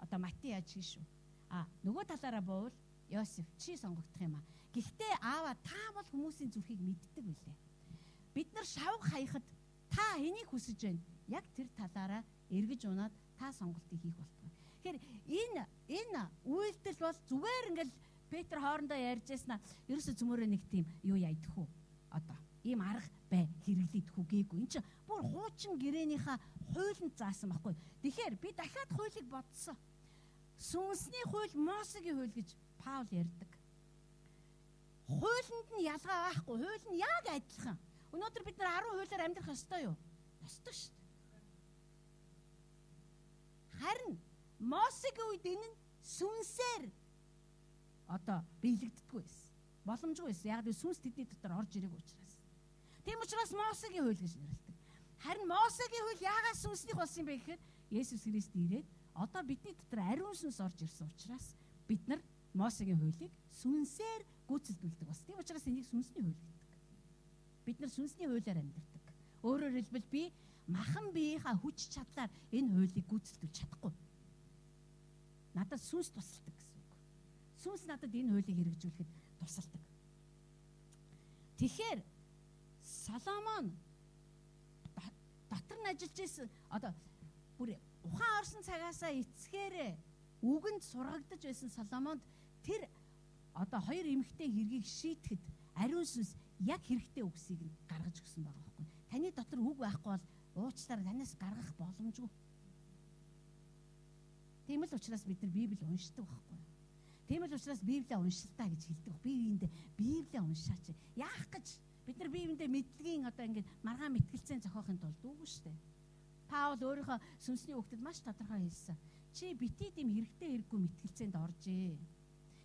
одоо Мати яаж хийн шүү. А нөгөө талаараа буувал Йосеф чи сонгогдох юм а. Гэхдээ аава та бол хүмүүсийн зүрхийг мэддэг үлээ. Бид нар шавх хаяхад та энийг хүсэж байна. Яг тэр талаараа эргэж унаад та сонголтыг хийх болтгоо. Тэгэхээр энэ энэ үйлдэл бол зүгээр ингээл Петр хоорондоо ярьж яснаа ерөөсө цөмөрөө нэг тийм юу яйдах уу? Одоо ийм арга бай хэрэглээд хүгээгүй. Энд чинь бүр хуучин гэрээнийхээ хуулинд заасан байхгүй. Тэгэхээр би дахиад хуулийг бодсон. Сүнсний хууль Мосегийн хууль гэж Паул ярьдаг. Хуулинд нь ялгаа байхгүй. Хууль нь яг адилхан. Өнөөдөр бид нар 10 хуулиар амьдрах ёстой юу? Ёстой шүү дээ. Харин Мосегийн үед энэ нь сүнсээр одоо биелэгддэггүй байсан. Боломжгүй байсан. Яг л сүнс тэдний дотор орж ирэх учраас. Тийм учраас Мосегийн хууль гэж нэрлэдэг. Харин Мосегийн хууль яагаас сүнсних болсон юм бэ гэхээр Есүс Христ ирээд одоо бидний дотор ариун сүнс орж ирсэн учраас бид нар Мосегийн хуулийг сүнсээр гүйцэлдүүлдэг бас. Тийм учраас энийг сүнсний хууль гэдэг. Бид нар сүнсний хуулиар амьдардаг. Өөрөөр хэлбэл би махан биеийнхаа хүч чадлаар энэ хуулийг гүйцэлдүүлж чадахгүй. Надад сүнс тусалдаг. Сүнс надад энэ хуулийг хэрэгжүүлэхэд тусалдаг. Тэгэхээр Соломон дотор нь ажиллаж исэн одоо бүр ухаан орсон цагаасаа эцгээрээ үгэнд сургагдаж байсан Соломонд тэр одоо хоёр эмэгтэй хэргийг шийтгэхэд ариун сүнс яг хэрэгтэй үгсийг нь гаргаж өгсөн байгаа байхгүй. Таны дотор үг байхгүй бол уучлаарай танаас гаргах боломжгүй. Тийм л учраас бид нар Библийг уншдаг байхгүй. Тийм л учраас Библийг уншилтаа гэж хэлдэг. Би энд Библийг уншаач. Яах гэж Бид нар биеиндээ мэдлэгийн одоо ингээд маргаан мэтгэлцэн зохиохын тулд үгүй шүү дээ. Паул өөрийнхөө сүнсний хөвгөдөд маш тодорхой хэлсэн. Чи бити дэм хэрэгтэй хэрэггүй мэтгэлцээнд оржээ.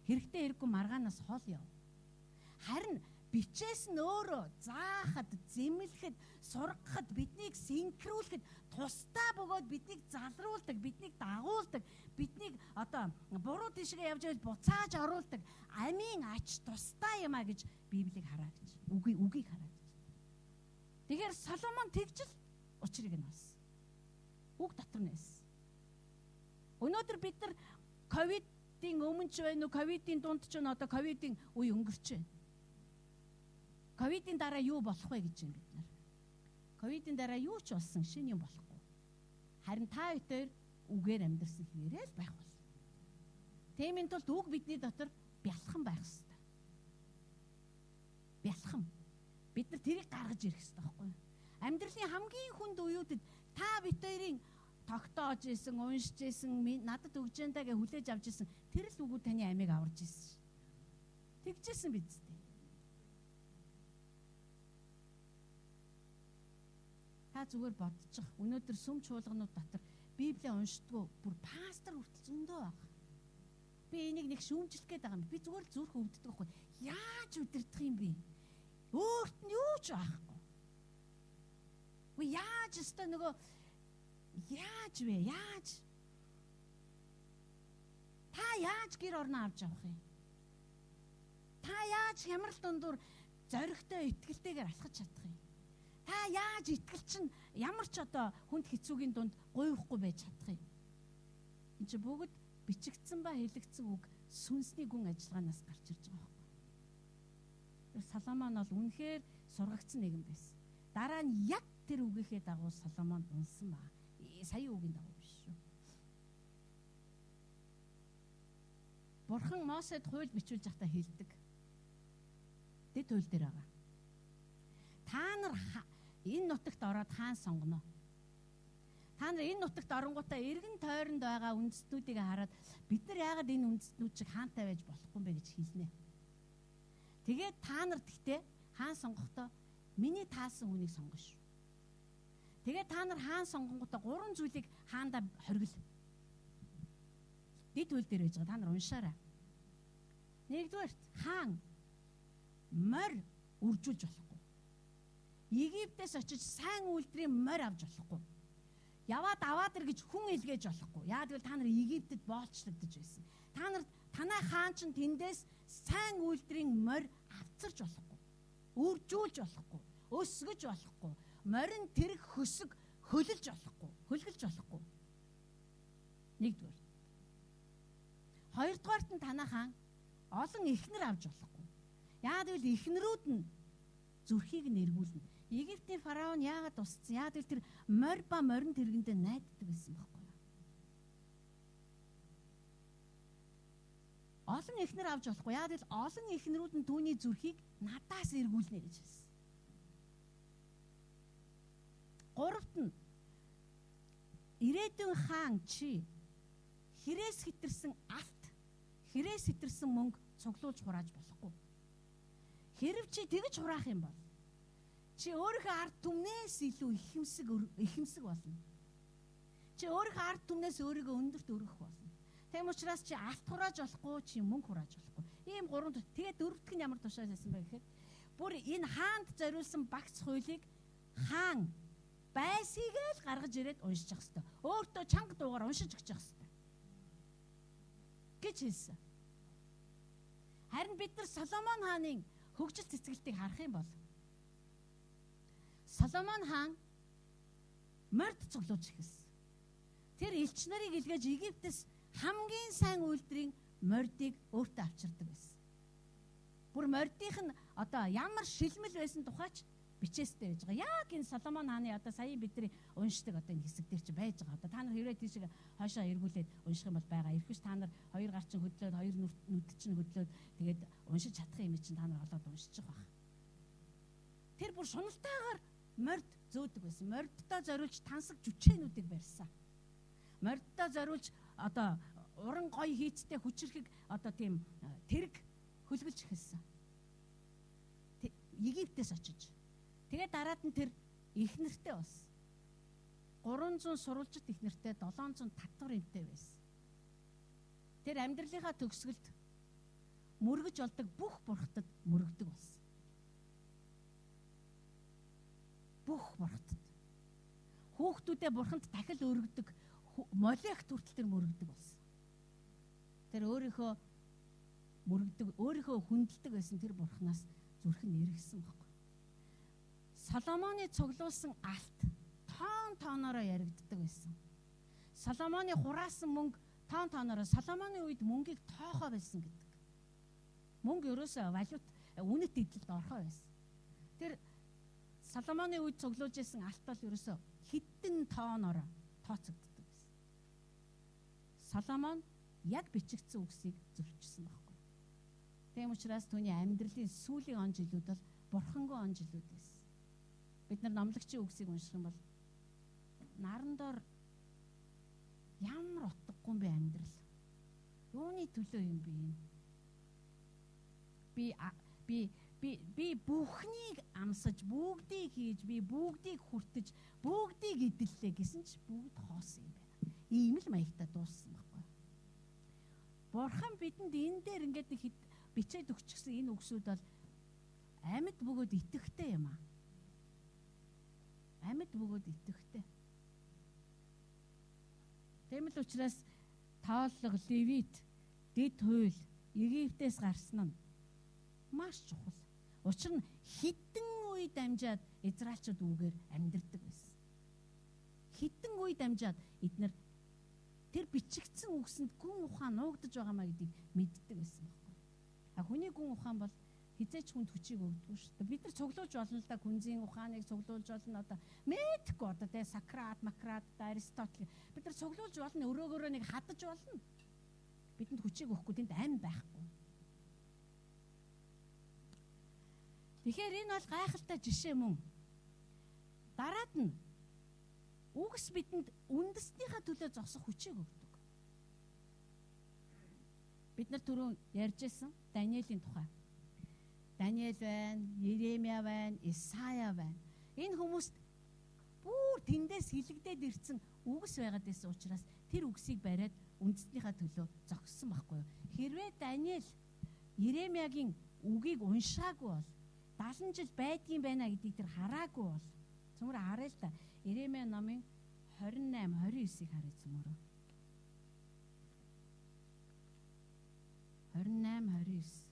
Хэрэгтэй хэрэггүй маргаанаас хол яв. Харин бичээс нь өөрөө заахад, зэмлэхэд, сургахад, биднийг синхруулахад тусдаа бөгөөд биднийг залруулдаг, биднийг дагуулдаг, биднийг одоо буруу тишгээ явж байвал буцааж оруулдаг амийн ач тусдаа юм а гэж Библийг хараа гэж. Үгийг үгийг хараа гэж. Тэгэхээр Соломон тэгжл учрыг нь бас. Үг дотор нэс. Өнөөдөр бид нар ковид ковидын өмнө ч байна уу, ковидын дунд ч байна одоо ковидын үе өнгөрч байна. Ковидын дараа юу болох вэ гэж юм бид нар. Ковидын дараа юу ч болсон шинэ юм болохгүй. Харин та хоёр үгээр амьдэрсэн хэрэгээрээ л байх болно. Тэмийн тулд үг бидний дотор бялхан байх хэрэгтэй. Бялхан. Бид нар тэрийг гаргаж ирэх хэрэгтэй байхгүй юу? Амьдралын хамгийн хүнд үеүүдэд та хоёрын тогтоож исэн, уншиж исэн, надад өгж энэ гэж хүлээж авч исэн тэр л үгүүд таны амийг аварж исэн. Тэгжсэн биз дээ. Та зүгээр бодчих. Өнөөдөр сүм чуулганууд дотор Библийг уншдгоо бүр пастор хүртэл зөндөө байна. Би энийг нэг шүүмжлэх гээд байгаа юм. Би зүгээр л зүрх өвддөг байхгүй. Яаж үдирдэх юм бэ? Өөрт нь юу ч байхгүй. Уу яаж өстө нөгөө яаж вэ? Яаж? Та яаж гэр орноо авч явах юм? Та яаж хямрал дундуур зоригтой ихтгэлтэйгээр алхаж чадах юм? Та яаж итгэл чинь ямар ч одоо хүнд хэцүүгийн дунд гойхгүй байж чадах юм? Энд чи бүгд бичигдсэн ба хэлэгдсэн үг сүнсний гүн ажиллагаанаас гарч ирж байгаа байхгүй. Соломон бол үнэхээр сургагдсан нэгэн байсан. Дараа нь яг тэр үгийнхээ дагуу Соломон унсан ба. Сая үгийн дагуу биш шүү. Бурхан Мосед хууль бичүүлж байхдаа хэлдэг. Дэд хууль дээр байгаа. Та нар энэ нутагт ороод хаан сонгоно. Та нар энэ нутагт оронгуудаа эргэн тойронд байгаа үндэстнүүдийг хараад бид нар яагаад энэ үндэстнүүд чиг хаантай байж болохгүй юм бэ гэж хэлнэ. Тэгээд та нар гэхдээ хаан сонгохдоо миний таасан хүнийг сонгоно шүү. Тэгээд та нар хаан сонгонгуудаа гурван зүйлийг хаандаа хоригл. Дид хөл дээр байж байгаа та нар уншаарай. Нэгдүгээр хаан морь үржүүлж болох Египтээс очиж сайн үйлдвэрийн морь авч болохгүй. Яваад аваад ир гэж хүн илгээж болохгүй. Яа гэвэл та нар Египтэд боолчлогдож байсан. Та нар танай хаан ч тэндээс сайн үйлдвэрийн морь авцарч болохгүй. Үржүүлж болохгүй. Өсгөж болохгүй. Морин тэрэг хөсөг хөлөлж болохгүй. Хөлгөлж болохгүй. Нэгдүгээр. Хоёрдугаарт нь танай хаан олон ихнэр авч болохгүй. Яа гэвэл ихнэрүүд нь зүрхийг нь эргүүлнэ. Египтийн фараон яагаад тусцсан? Яагаад гэвэл тэр морь ба морин тэргэндээ найддаг байсан байхгүй юу? Олон ихнэр авч болохгүй. Яагаад гэвэл олон ихнэрүүд нь түүний зүрхийг надаас эргүүлнэ гэж хэлсэн. Гуравт нь ирээдүйн хаан чи хэрээс хитэрсэн алт хэрээс хитэрсэн мөнгө цуглуулж хурааж болохгүй. Хэрв чи тэгж хураах юм бол Чи өөрийнхөө ард түмнээс илүү ихэмсэг ихэмсэг болно. Чи өөрийнхөө ард түмнээс өөрийгөө өндөрт өргөх болно. Тэм учраас чи алт хурааж болохгүй, чи мөнгө хурааж болохгүй. Ийм гурван тэгээд дөрөвдөх нь ямар тушаал байсан бэ гэхээр бүр энэ хаанд зориулсан багц хуулийг хаан байсгийг л гаргаж ирээд уншиж явах хэрэгтэй. Өөртөө чанга дуугаар уншиж өгч явах хэрэгтэй. гэж хэлсэн. Харин бид нар Соломон хааны хөгжил цэцгэлтийг харах юм бол Соломон хаан морд цуглуулж эхэлсэн. Тэр элч нарыг илгээж Египтээс хамгийн сайн үйлдвэрийн мордыг өөртөө авчирдаг байсан. Бүр мордийнх нь одоо ямар шилмэл байсан тухайч бичээстэй байж байгаа. Яг энэ Соломон хааны одоо сая бидний уншдаг одоо энэ хэсэг дээр чи байж байгаа. Одоо та нар хэрвээ тийш хойшоо эргүүлээд унших юм бол байгаа. Ирэхвч та нар хоёр гар чинь хөдлөөд хоёр нүд чинь хөдлөөд тэгээд уншиж чадах юм чинь та нар олоод уншиж байгаа. Тэр бүр шуналтайгаар морд зөөдөг байсан. Мордтой зориулж тансаг жүчээнүүдийг барьсан. Мордтой зориулж одоо уран гой хийцтэй хүчрэхэг одоо тийм тэрэг хөлгөлж эхэлсэн. Египтээс очиж. Тэгээд дараад нь тэр их нэртэй болсон. 300 сурвалжит их нэртэй 700 татвар эмтэй байсан. Тэр амьдралынхаа төгсгөлд мөргөж олдог бүх бурхтад мөрөгдөг болсон. Бүх бурхтад. Хүүхдүүдээ бурханд дахил өргөдөг молект хүртэл тэр мөрөгдөг болсон. Тэр өөрийнхөө мөрөгдөг, өөрийнхөө хүндэлдэг байсан тэр бурхнаас зүрх нь эргэсэн байхгүй. Соломоны цуглуулсан алт тоон тоонороо яригддаг байсан. Соломоны хураасан мөнгө тоон тооноор Соломоны үед мөнгийг тоохоо байсан гэдэг. Мөнгө ерөөсөө валют үнэт эдлэлд орхоо байсан. Тэр Соломоны үед цуглуулж исэн алт бол ерөөсөө хідэн тооноор тооцогддог байсан. Соломон яг бичигдсэн үгсийг зөрчсөн байхгүй. Тийм учраас түүний амьдралын сүүлийн он жилүүд бол бурхангүй он жилүүд байсан. Бид нар номлогчийн үгсийг унших юм бол наран дор ямар утгагүй би амьдрал. Юуны төлөө юм бэ энэ? Би би би би бүхнийг амсаж бүгдийг хийж би бүгдийг хүртэж бүгдийг эдэллээ гэсэн ч бүгд хоосон юм байна. Ийм л маягта дууссан байхгүй. Бурхан бидэнд энэ дээр ингээд нэг бичээд өгчихсэн энэ үгсүүд бол амьд бөгөөд итгэхтэй юм аа. Амьд бөгөөд итгэхтэй. Тийм л учраас тооллого, левит, дэд хууль Египтээс гарсан нь маш чухал. Учир нь хідэн үе дамжаад Израильчууд үгээр амьдэрдэг байсан. Хідэн үе дамжаад эднэр тэр бичигдсэн үгсэнд гүн ухаан нуугдаж байгаамаа гэдгийг мэддэг байсан байхгүй. А хүний гүн ухаан бол хизээч хүнд хүчийг өгдөг шүү дээ. Бид нар цуглуулж болно л да күнзийн ухааныг цуглуулж болно одоо мэдхгүй одоо тэ Сократ, Макрат, Аристотель бид нар цуглуулж болно өрөөгөөрөө нэг хадаж болно. Бидэнд хүчийг өгөхгүй тэнд ам байхгүй. Тэгэхээр энэ бол гайхалтай жишээ мөн. Дараад нь үгс бидэнд үндэснийхээ төлөө зогсох хүчийг өгдөг. Бид нар түрүүн ярьжсэн Даниэлийн тухай Даниэл байна, Еремя байна, Исая байна. Энэ хүмүүст бүр тэндээс хилэгдээд ирсэн үгс байгаад байсан учраас тэр үгсийг бариад үндэснийхээ төлөө зогссон байхгүй юу? Хэрвээ Даниэл Еремягийн үгийг уншаагүй бол 70 жил байдгийн байна гэдгийг тэр хараагүй бол цөмөр харъя л та. Еремя номын 28 29-ийг харъя цөмөрөө. 28 29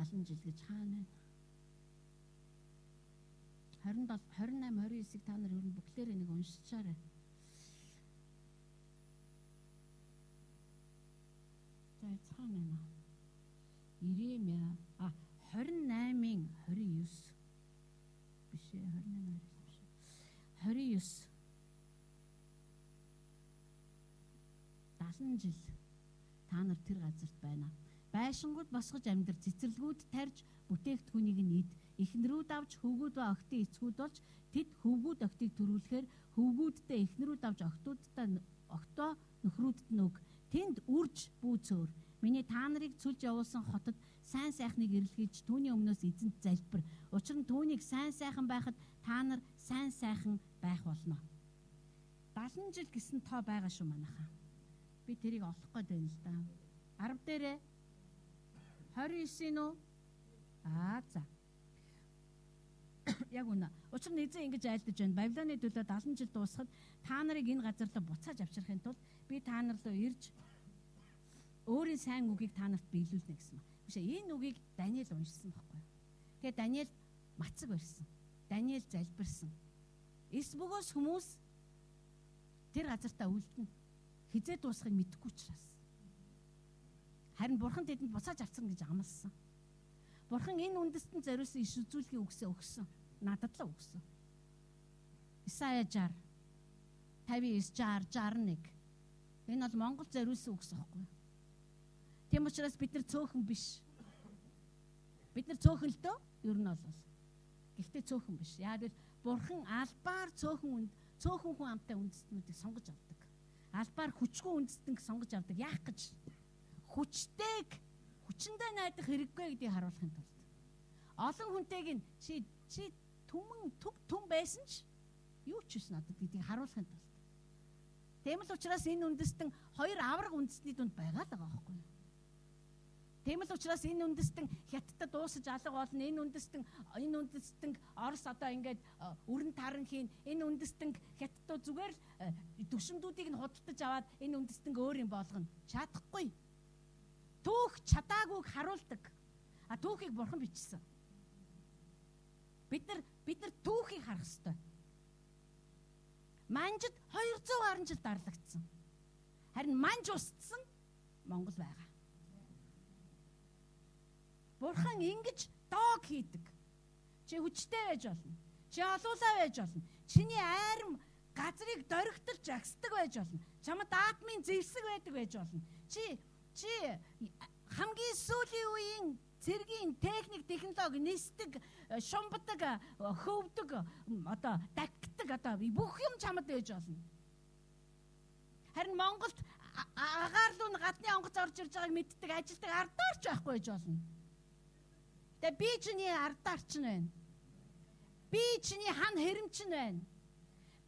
70 жил гэж хаана байна? 27 28 29-ыг та нар ер нь бүгдээр нэг уншичаарай. За цаана байна. Иремя а 28-ын 29 биш ээ 28 биш. 29 70 жил та нар тэр газарт байна байшингууд босгож амьдр цэцэрлэгүүд тарьж бүтээгдэхүүнийг нь ид. Эхнэрүүд авч хөвгүүд ба охтын эцгүүд болж тэд хөвгүүд охтыг төрүүлэхээр хөвгүүддээ эхнэрүүд авч охтуудтай октоо нөхрүүдэд нүг тэнд үрж бүү цөөр миний та нарыг цүлж явуулсан хотод сайн сайхныг эрэлхийж түүний өмнөөс эзэнт залбир. Учир нь түүнийг сайн сайхан байхад та нар сайн сайхан байх болно. 70 жил гэсэн тоо байгаа шүү манайхаа би тэрийг олох гээд байна л да. 10 дээрээ 29 нь үү? Аа за. Яг үнэ. Учир нь эзэн ингэж айлдаж байна. Бабилоны төлөө 70 жил дуусахад та нарыг энэ газар руу буцааж авчрахын тулд би та нар руу ирж өөрийн сайн үгийг та нарт биелүүлнэ гэсэн юм. Биш энэ үгийг Даниэл уншсан байхгүй юу? Тэгээ Даниэл мацаг барьсан. Даниэл залбирсан. Эс бөгөөс хүмүүс тэр газартаа үлдэнэ. Хизээ дуусахыг мэдэхгүй учраас. Харин бурхан тэдэнд буцааж авцсан гэж амласан. Бурхан энэ үндэстэн зориулсан иш үзүүлэхийн үгсээ өгсөн. Надад л өгсөн. Исая 60 59 60 61 Энэ бол Монгол зориулсан үгс аахгүй. Тийм учраас бид нар цөөхөн биш. Бид нар цөөхөн л дөө ер нь бол. Гэхдээ цөөхөн биш. Яг л бурхан албаар цөөхөн үнд цөөхөн хүн амтай үндэстнүүдийг сонгож авдаг. Албаар хүчгүй үндэстнийг сонгож авдаг. Яах гэж хүчтэйг хүчэндээ найдах хэрэггүй гэдгийг харуулахын тулд олон хүнтэйг нь чи чи түмэн түг түн байсан ч юу ч биш надад гэдгийг харуулахын тулд Тийм л учраас энэ үндэстэн хоёр авраг үндэстний дунд байгаа л байгаа байхгүй юу? Тийм л учраас энэ үндэстэн хятадд дуусаж алга болно. Энэ үндэстэн энэ үндэстэн Орос одоо ингээд өрн таран хийн. Энэ үндэстэн хятадд зүгээр л төвшмдүүдийг нь худалдаж аваад энэ үндэстэн өөр юм болгоно. Чадахгүй. Түүх чадаагүйг харуулдаг. А түүхийг бурхан бичсэн. Бид нар бид нар түүхийг харах ёстой. Манжид 200 гаруй жил дарлагдсан. Харин манж устсан Монгол байгаа. Бурхан ингэж дог хийдэг. Чи хүчтэй байж болно. Чи олуулаа байж болно. Чиний айрам газрыг дөрөгтөлж агсдаг байж болно. Чамд атмын зэвсэг байдаг байж болно. Чи чи хамгийн сүүлийн үеийн цэргийн техник технологи нисдэг шумбдаг хөвдөг одоо дагдаг одоо бүх юм чамд байж болно. Харин Монголд агаар руу гадны онгоц орж ирж байгааг мэддэг ажилтдаг ардаарч байхгүй байж болно. Тэгээ би чиний ардаарч нь байна. Би чиний хан хэрэмч нь байна.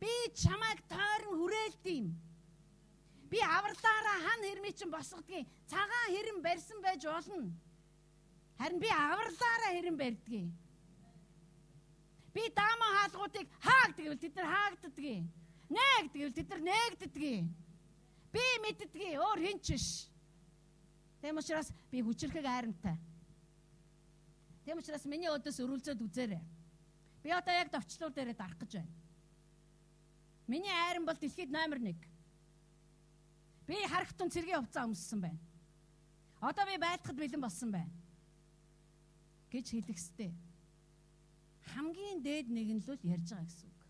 Би чамайг тойрон хүрээлт юм. Би авралаараа хан хэрмий чин босгодгийн цагаан хэрэм барьсан байж болно. Харин би авралаараа хэрэм барьдгийг. Би даама хаалгуудыг хаагдаг гэвэл тэд нар хаагддаг. Нээгдэг гэвэл тэд нар нээгддэг. Би мэддгийг өөр хинч биш. Тэм учраас би хүчрэхэг айрамтай. Тэм учраас миний өдөөс өрүүлзээд үзээрэй. Би одоо яг товчлуур дээрээ дарах гэж байна. Миний айрам бол дэлхийд номер 1. Би харахтун цэргийн хувцас өмссөн байна. Одоо би байлтахад бэлэн болсон байна. гэж хэлэх ёстой. Хамгийн дээд нэгнлүүл ярьж байгаа гэсэн үг.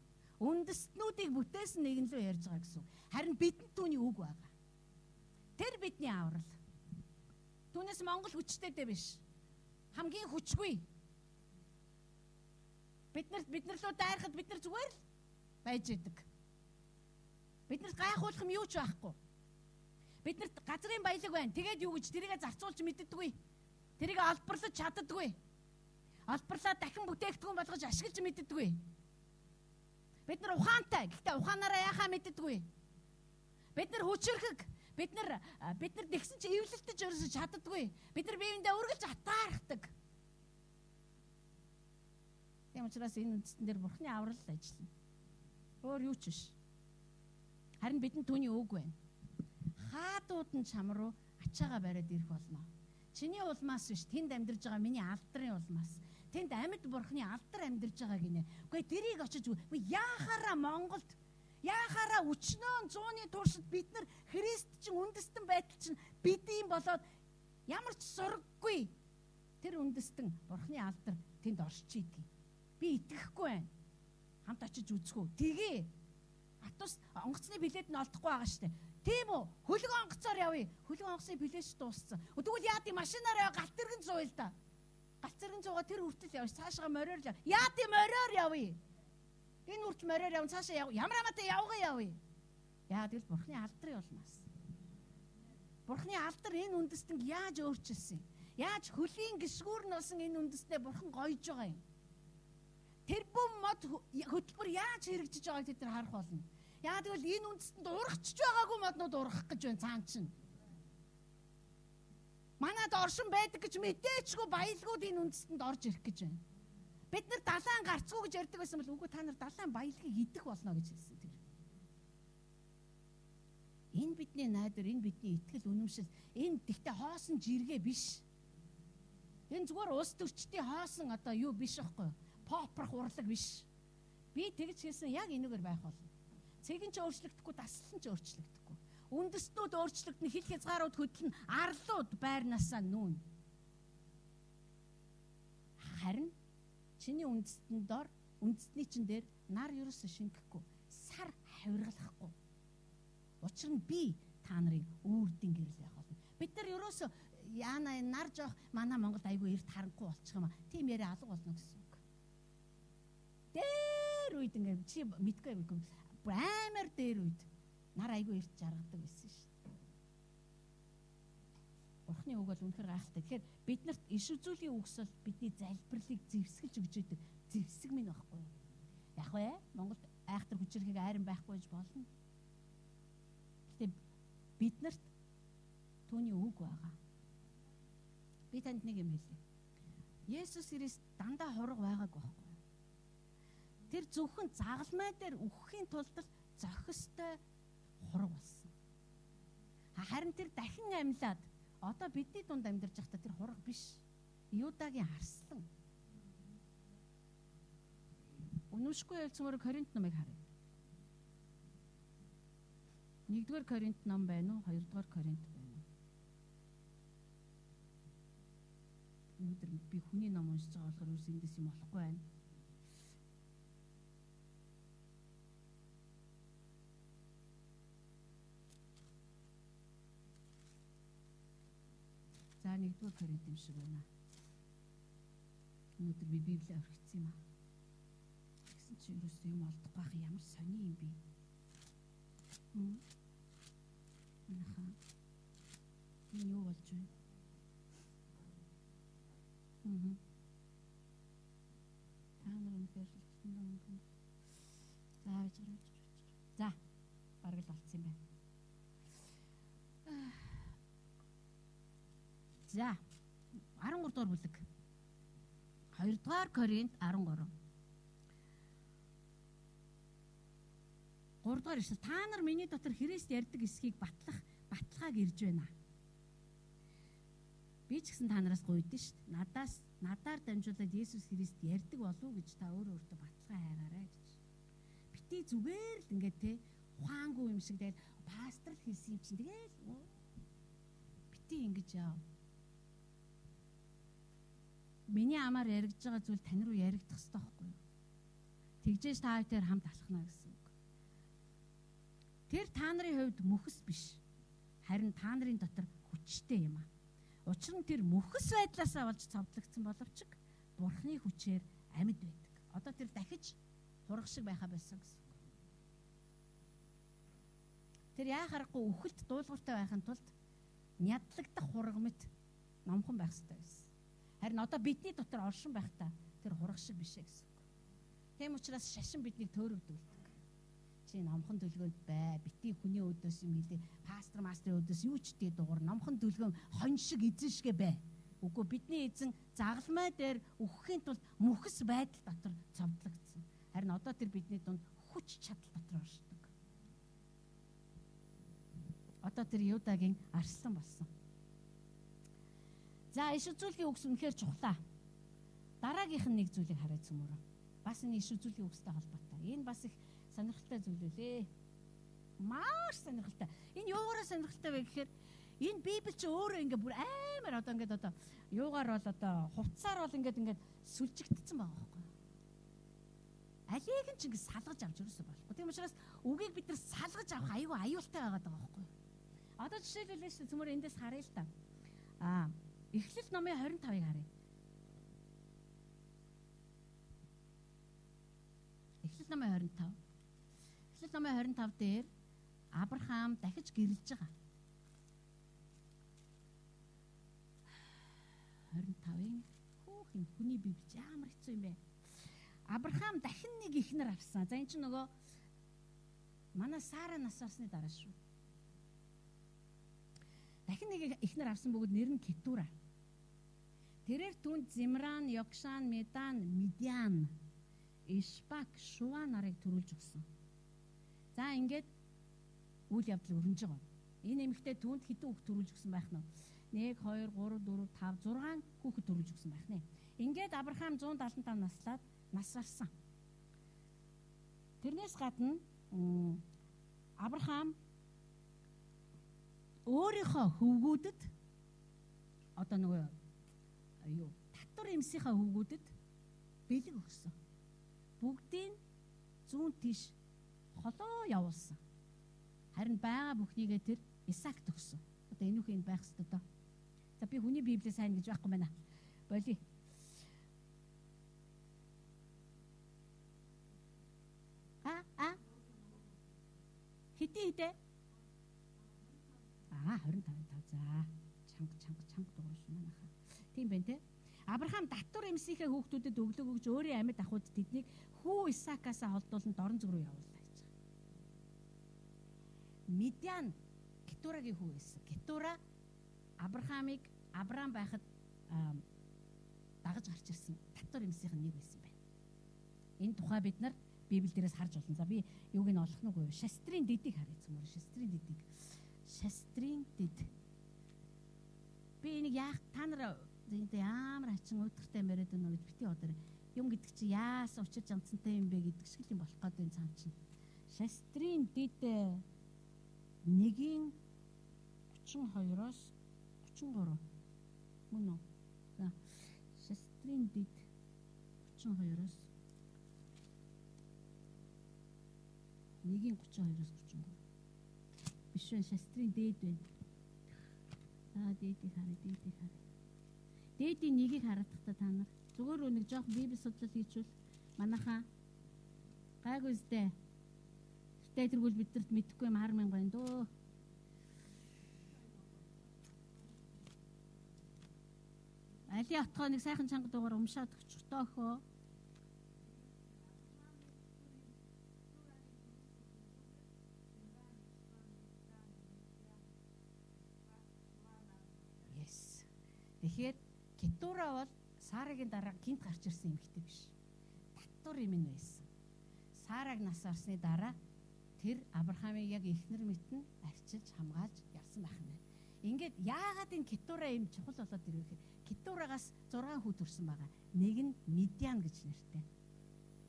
Үндэстнүүдийг бүтээсэн нэгнлүү ярьж байгаа гэсэн үг. Харин бидэнд түүний үг байгаа. Тэр бидний аврал. Түүнээс Монгол хүчтэйдээ биш хамгийн хүчгүй. Бид нар бид нар руу дайрахад бид нар зүгээр л байж идэг. Биднэрт гайхуулах юм юу ч байхгүй. Биднэрт газрын баялаг байна. Тэгээд юу гэж тэрийгэ зарцуулж мэддэггүй. Тэрийг олборлож чаддаггүй. Олборлоо дахин бүтээгдэхүүн болгож ашиглаж мэддэггүй. Бид нар ухаантай. Гэхдээ ухаанаараа яхаа мэддэггүй. Бид нар хүчрхэг. Бид нар бид нар тэгсэн чи эвлэлтэж өрсөж чаддаггүй. Бид нар биеиндээ үргэлж атаархдаг. Тийм учраас энэ үндсэн дээр бурхны аврал ажиллана. Өөр юу ч биш. Харин бидэнд түүний үг байна. Хаадууд нь чам руу ачаага бариад ирэх болно. Чиний улмаас биш тэнд амьдарж байгаа миний алдрын улмаас. Тэнд амьд бурхны алдар амьдарж байгаа гинэ. Үгүй тэрийг очиж яахаараа Монголд Яахаараа өчнөө зууны туршид бид нар Христчин үндэстэн байтал чинь бидний болоод ямар ч сургаггүй тэр үндэстэн Бурхны алдар тэнд оршиж идэг. Би итгэхгүй байна. Хамт очиж үзэхүү. Тэгээ. Атус онгоцны билет нь олдохгүй байгаа штэ. Тийм үү? Хөлөг онгоцоор явъя. Хөлөг онгоцны билет дууссан. Тэгвэл яа тийм машинаараа галт тэргэн зуул та. Галт тэргэн зуугаа тэр хүртэл явж цаашгаа мориор яа. Яа тийм мориор явъя. Энэ үрч мороор явна цаашаа яв. Ямар амаатай явгаа явъя. Яа тэгэл бурхны алдрын улмаас. Бурхны алдар энэ үндэстэнг яаж өөрчилсөн юм? Яаж хөлийн гисгүүр нь болсон энэ үндэстнээ бурхан гойж байгаа юм? Тэр бүм мод хөтөлбөр яаж хэрэгжиж байгааг тэд нар харах болно. Яа тэгвэл энэ үндэстэнд урагчж байгаагүй моднууд урах гэж байна цаан чинь. Манад оршин байдаг гэж мэдээчгүй баялгууд энэ үндэстэнд орж ирэх гэж байна. Бид нар далайн гарцгүй гэж ярьдаг байсан бол үгүй та нар далайн баялагийг идэх болно гэж хэлсэн тэр. Энэ бидний найдар, энэ бидний итгэл үнэмшил, энэ тэгтээ хоосон жиргээ биш. Энэ зүгээр ус төрчтийн хоосон одоо юу биш аахгүй юу? Попрах урлаг биш. Би тэгж хэлсэн яг энэгээр байх болно. Цэгэн ч өөрчлөгдөхгүй, таслан ч өөрчлөгдөхгүй. Үндэстнүүд өөрчлөгдөн хил хязгаарууд хөдлөн арлууд байрнасаа нүүн. Харин чиний үндэстэн дор үндэстний чин дээр нар ерөөсө шингэхгүй сар хавиргалахгүй. Учир нь би та нарын үрдэн гэрэл байх болно бид нар ерөөсө яана нар жоох манай Монголд айгүй эрт харанхуй болчих юм а тийм яриа алга болно гэсэн үг. Дээр үед ингээд чи мэдгүй юм амар дээр үед нар айгүй эрт жаргадаг байсан шүү Бурхны үг бол үнэхээр гайхалтай. Тэгэхээр биднэрт иш үзүүлийн үгс бол бидний залбирлыг зэвсгэлж өгч идэг зэвсэг минь байхгүй юу? Яг вэ? Монголд айхтар хүчрхийг айран байхгүй гэж болно. Гэтэ биднэрт түүний үг байгаа. Би танд нэг юм хэлье. Есүс Христ дандаа хорог байгаагүй байхгүй? Тэр зөвхөн загалмай дээр үхэхийн тулд зохистой хорог болсон. Харин тэр дахин амьлаад одоо бидний дунд амьдарч байхдаа тэр хорог биш. Юдагийн арслан. Өнөөшгүй ялцмаар Коринт номыг харъя. 1-р Коринт ном байна уу? 2-р Коринт байна уу? Өнөөдөр би хүний ном уншиж байгаа болохоор үс эндээс юм болохгүй байна. За 1-р Коринт юм шиг байна. Өнөөдөр би Библийг орхисон юм аа. Тэгсэн чи ерөөсөө юм олдох байх ямар сони юм бэ? Хм. Аха. Энэ юу болж байна? Мм. Та нар үнэхээр шилжсэн юм. За байж байгаа. За. Бараг л болцсон юм байна. За. 13 дугаар бүлэг. 2 дугаар Коринт 13. 3 дугаар ишлэл та нар миний дотор Христ ярьдаг эсхийг батлах баталгааг ирж байна. Би ч гэсэн та нараас гуйдэн шүү дээ. Надаас надаар дамжуулаад Есүс Христ ярьдаг болов уу гэж та өөрөө өөртөө баталгаа хайгаарай гэж. Бити зүгээр л ингээд те ухаангүй юм шиг тэгэл пастор л хэлсэн юм чинь тэгэл бити ингэж яав. Миний амаар яригдж байгаа зүйл тань руу яригдах хэрэгтэй байхгүй юу? Тэгжээж та хоёр хамт алхна гэсэн үг. Тэр та нарын хувьд мөхс биш. Харин та нарын дотор хүчтэй юм аа. Учир нь тэр мөхс байдлаасаа болж цовдлогдсон боловч бурхны хүчээр амьд байдаг. Одоо тэр дахиж хурах шиг байха байсан гэсэн. Тэр яа харахгүй үхэлд дуулууртай байхын тулд нядлагдах хураг мэт номхон байх хэрэгтэй байсан. Харин одоо бидний дотор оршин байхдаа тэр хурах шиг биш ээ гэсэн үг. Тийм учраас шашин биднийг төөрөвдүүлдэг чи номхон төлгөөнд бай. Бити хүний өдөөс юм хэлээ. Пастор мастрын өдөөс юу ч тий дугуур номхон төлгөөн хон шиг эзэн шигэ бай. Үгүй бидний эзэн загалмай дээр өгөхийн тулд мөхс байдал дотор цовдлогдсон. Харин одоо тэр бидний дунд хүч чадал дотор оршдог. Одоо тэр Юдагийн арслан болсон. За иш үзүүлгийн үгс үнэхээр чухлаа. Дараагийнх нь нэг зүйлийг хараад зүмөрөө. Бас энэ иш үзүүлгийн үгстэй холбоотой. Энэ бас их сонирхолтой зүйл үлээ. Маш сонирхолтой. Энэ юугаараа сонирхолтой вэ гэхээр энэ Библи чи өөрөө ингээ бүр амар одоо ингээд одоо юугаар бол одоо хувцсаар бол ингээд ингээд сүлжигдсэн байгаа байхгүй? Алийг нь ч ингээд салгаж авч ерөөсөө болохгүй. Тийм учраас үгийг бид нар салгаж авах аюу аюултай байгаад байгаа байхгүй? Одоо жишээлбэл шүү цөмөр эндээс харъя л та. Аа, Эхлэл номын 25-ыг харъя. Эхлэл номын 25 Эхлэл номын 25 дээр Авраам дахиж гэрэлж байгаа. 25-ын хүүхэн хүний бивж ямар хэцүү юм бэ? Авраам дахин нэг ихнэр авсан. За эн чинь нөгөө манай Сара нас барсны дараа шүү. Дахин нэг ихнэр авсан бөгөөд нэр нь Кетура. Тэрээр түнд Зимран, Йокшан, Медан, Мидиан, Ишбак, Шуа нарыг төрүүлж өгсөн. За ингээд үйл явдал өрнөж байгаа. Энэ эмэгтэй түүнд хэдэн хүүхд төрүүлж өгсөн байх нь вэ? 1 2 3 4 5 6 хүүхэд төрүүлж өгсөн байх нэ. Ингээд Авраам 175 наслаад нас барсан. Тэрнээс гадна Авраам өөрийнхөө хөвгүүдэд одоо нөгөө юу татвар эмсийнхаа хөвгүүдэд бэлэг өгсөн. Бүгдийн зүүн тийш холоо явуулсан. Харин байгаа бүхнийгээ тэр Исаак төгсөн. Одоо энэ үхэн байх ёстой доо. За би хүний библийг сайн гэж байхгүй байна. Боли. А а Хэдий хэдэ? Аа 25 за чанга чанга чанга дуурш манайха. Тийм байна те. Авраам татвар эмсийнхээ хүүхдүүдэд өглөг өгж өөрийн амьд ахуйд тэднийг хүү Исаакаасаа холдуулан дорн зүг рүү явууллаа. Медиан Кетурагийн хүү байсан. Кетура Авраамыг Авраам байхад дагаж гарч ирсэн татвар эмсийнх нь нэг байсан байна. Энэ тухай бид нар Библиэрээс харж болно. За би юуг нь олох нь үгүй. Шастрын дидийг харъя цөмөр. Шастрын дидийг. Шастрын дид. Би энийг яах та нар зинтэй ямар ачин өдөртэй мэрэд өнө гэж бити одоо юм гэдэг чи яасан учир жамцантай юм бэ гэдэг шиг юм болох гэдэг цаан чинь. Шастрын дид нэгийн 32-оос 33 мөн үү? За шастрын дид 32-оос нэгийн 32-оос 33 биш вэ шастрын дээд байна. Аа дээдийг харъя дээдийг харъя. Дээдийн нэгийг харахдаа та нар зүгээр нэг жоох библи судлал хийчихвэл манайхаа гайгүй зү. Тэгтээ тэргүүл бидэрт мэдэхгүй юм 10 мянга байна дөө. Али отгоо нэг сайхан чанга дуугаар умшаад өгч тоохоо. Yes. Тэгэхээр Кетура бол Сарагийн дараа гинт гарч ирсэн эмэгтэй биш. Татвар юм нь байсан. Сараг нас орсны дараа тэр Авраамыг яг эхнэр мэтэн арчилж хамгаалж явсан байх нь. Ингээд яагаад энэ Кетура юм чухал болоод ирвэ гэхээр Кетурагаас 6 хүү төрсэн байгаа. Нэг нь Медиан гэж нэртэй.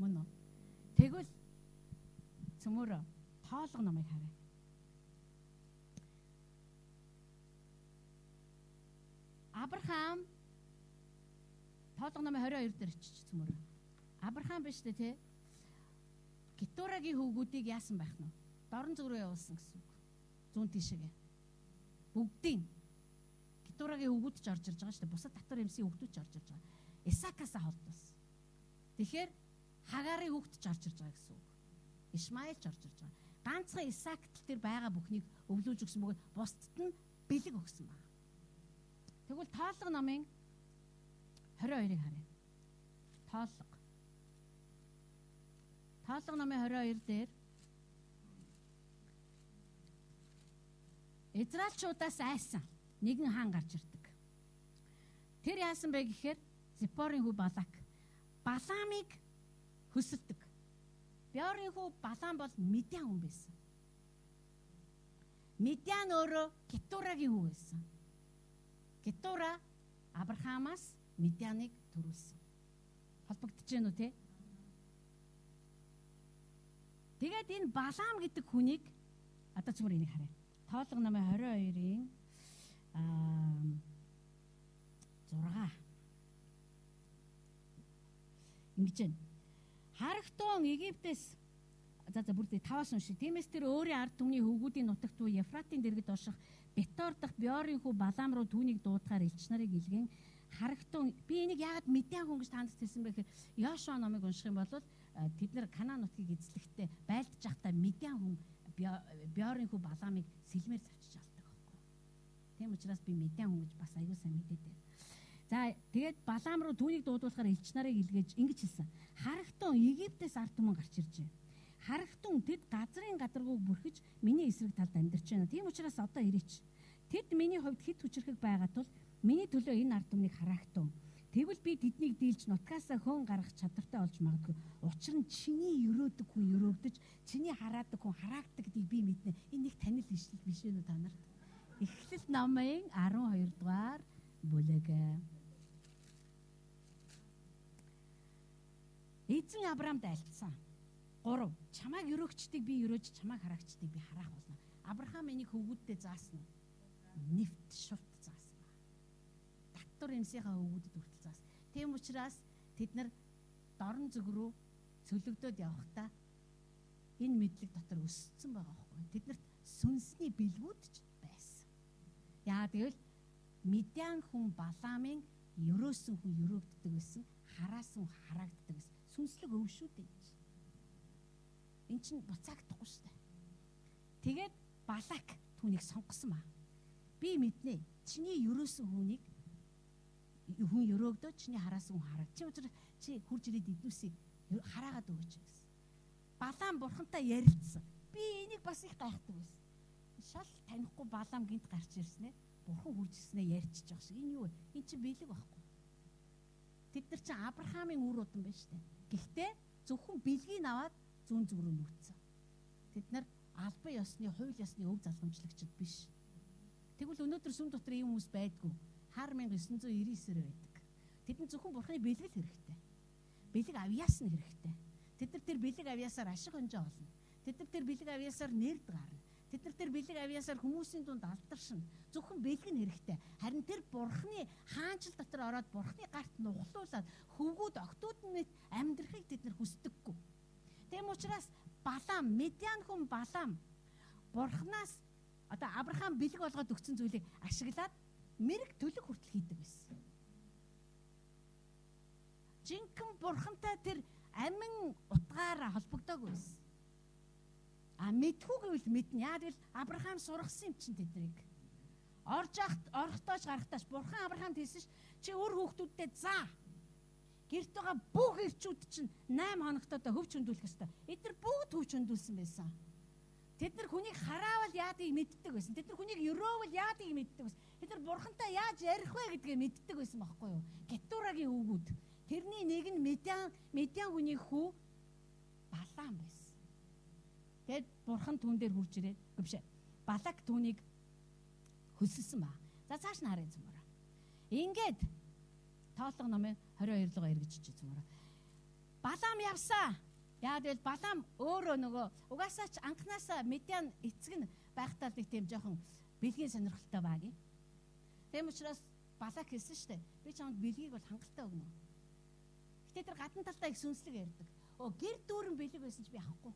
Мөн үү? Тэгвэл цөмөрө тоолго номыг харъя. Авраам тоолго номын 22 дээр очиж цөмөрө. Авраам биш үү те? Кетурагийн хөвгүүдийг яасан байх нь? Дорн зүг рүү явуулсан гэсэн үг. Зүүн тишээгээ. Бүгдийн Кетурагийн хөвгүүд ч орж ирж байгаа шүү дээ. Бусад татвар эмсийн хөвгүүд ч орж ирж байгаа. Исаакаас холдсон. Тэгэхээр Хагарын хөвгд ч орж ирж байгаа гэсэн үг. Ишмаил ч орж ирж байгаа. Ганцхан Исаакт тэр байгаа бүхнийг өвлүүлж өгсөн бөгөөд бусдад нь бэлэг өгсөн байна. Тэгвэл тоолго номын 22-ыг харъя. Тоолго. Тоолго номын 22 дээр Израильчуудаас айсан нэгэн хаан гарч ирдэг. Тэр яасан бэ гэхээр Зипорын хүү Балак Баламыг хөсөлдөг. Биорын хүү Балам бол Медиан хүн байсан. Медиан өөрөө Кетурагийн хүү байсан. Кетура Авраамаас Медианыг төрүүлсэн. Холбогдож гэнэ үү те? Тэгээд энэ Балам гэдэг хүнийг одоо мөр энийг харъя. Тоолго намын 22-ын 6 ингэж байна. Харагтун Египтээс за за бүр 5-аас уншиг. Тиймээс тэр өөрийн ард түмний хөвгүүдийн нутагт уу Ефратын дэргэд орших Бетор дахь Биорын хүү Балам руу түүнийг дуудахаар элч нарыг илгэн харагтун би энийг яагаад мэдэн хүн гэж танд хэлсэн бэ гэхээр Йошуа номыг унших юм бол тэд нар Канаан нутгийг эзлэхдээ байлдаж байхдаа мэдэн хүн Биорын хүү Баламыг сэлмээр завчиж Тийм учраас би мэдэн хүн гэж бас аягүй сайн мэдээд байна. За тэгээд Балаам руу түүнийг дуудуулахаар элч нарыг илгээж ингэж хэлсэн. Харагтун Египтээс ард түмэн гарч иржээ. Харагтун тэд газрын гадаргууг бүрхэж миний эсрэг талд амьдарч байна. Тийм учраас одоо ирээч. Тэд миний хувьд хэд хүчрэхэг байгаа тул миний төлөө энэ ард түмнийг хараагтун. Тэгвэл би тэднийг дийлж нутгаасаа хөн гарах чадвартай болж магадгүй. Учир нь чиний өрөөдөг хүн өрөөгдөж, чиний хараадаг хүн хараагддаг гэдгийг би мэднэ. Энэ нэг танил ишлэл биш үү та нарт? Эхлэл номын 12 дугаар бүлэг. Эзэн Авраамд альцсан. 3. Чамайг өрөөгчдийг би өрөөж, чамайг хараагчдыг би хараах болно. Авраам энийг хөвгүүддээ шувт заасан ба. Татвар эмсийнхаа хөвгүүдэд хүртэл заасан. Тийм учраас тэд нар дорн зүг рүү цөлөгдөөд явхдаа энэ мэдлэг дотор өссөн байгаа байхгүй. Тэднэрт сүнсний бэлгүүд ч Яа тэгвэл Медиан хүн Баламын ерөөсөн хүн ерөөгддөг байсан, хараасан хараагддаг байсан. Сүнслэг өв шүү дээ. Эн чинь буцаагдахгүй шүү дээ. Тэгээд Балак түүнийг сонгосон ба. Би мэднэ. Чиний ерөөсөн хүнийг хүн ерөөгдөө чиний хараасан хүн хараг. Чи учраас чи хурж ирээд идвүсийг хараагаад өгөөч гэсэн. Балаан бурхантай ярилцсан. Би энийг бас их гайхдаг байсан шал танихгүй балам гинт гарч ирснээр бурхан хурж ирснээр ярьчихж байгаа шиг энэ юу вэ? Энд чинь бэлэг байхгүй. Тэд нар чинь Авраамийн үр удам байна дээ. Гэхдээ зөвхөн бэлгийг аваад зүүн зүг рүү нүүцсэн. Тэд нар албан ёсны, хууль ёсны өв залгамжлагчд биш. Тэгвэл өнөөдөр сүм дотор ийм хүмүүс байдгүй. Хар 1999-ээр байдаг. Тэдэнд зөвхөн бурхны бэлгэл хэрэгтэй. Бэлэг авьяас нь хэрэгтэй. Тэд нар тэр бэлэг авьяасаар ашиг хонжоо олно. Тэд нар тэр бэлэг авьяасаар нэрд гарна. Тэд нар тэр бэлэг авьяасаар хүмүүсийн дунд алдаршина. Зөвхөн бэлэг нь хэрэгтэй. Харин тэр бурхны хаанчл дотор ороод бурхны гарт нухлуулаад хөвгүүд октоодны амьдрахыг тэд нар хүсдэггүй. Тэм учраас Балам, Медиан хүн Балам бурхнаас одоо Авраам бэлэг болгоод өгсөн зүйлийг ашиглаад мэрэг төлөг хүртэл хийдэг байсан. Жинхэнэ бурхантай тэр амин утгаараа холбогдоогүй байсан. А мэдхүү гэвэл мэднэ. Яа гэвэл Авраам сургасан юм чинь тэднийг. Орж ахт орохдооч гарахтаач бурхан Авраамд хэлсэн ш чи өөр хүүхдүүдтэй заа. Гэрт байгаа бүх ирчүүд чинь 8 хоногтоо хөвч хөндлөх ёстой. Эдгээр бүгд хөвч хөндлөсөн байсан. Тэд нар хүнийг хараавал яадыг мэддэг байсан. Тэд нар хүнийг өрөөвөл яадыг мэддэг байсан. Тэд нар бурхантай яаж ярих вэ гэдгээ мэддэг байсан байхгүй юу? Гетурагийн өвгүүд. Тэрний нэг нь Медиан Медиан хүний хүү Балаам байсан. Тэгэд бурхан түн дээр хурж ирээд биш Балак түүнийг хөлсөлсөн ба. За цааш нь харъя зүмээрээ. Ингээд тоолго номын 22 руу эргэж чиж зүмээрээ. Балаам явсаа. Яагаад гэвэл Балаам өөрөө нөгөө угаасаа ч анханасаа Медиан эцэг нь байхдаа нэг тийм жоохон бэлгийн сонирхолтой юм. Тийм учраас Балак хэлсэн шүү дээ. Би чамд бэлгийг бол хангалттай өгнө. Гэтэ тэр гадна талдаа их сүнслэг ярьдаг. Оо гэр дүүрэн бэлэг байсан ч би авахгүй.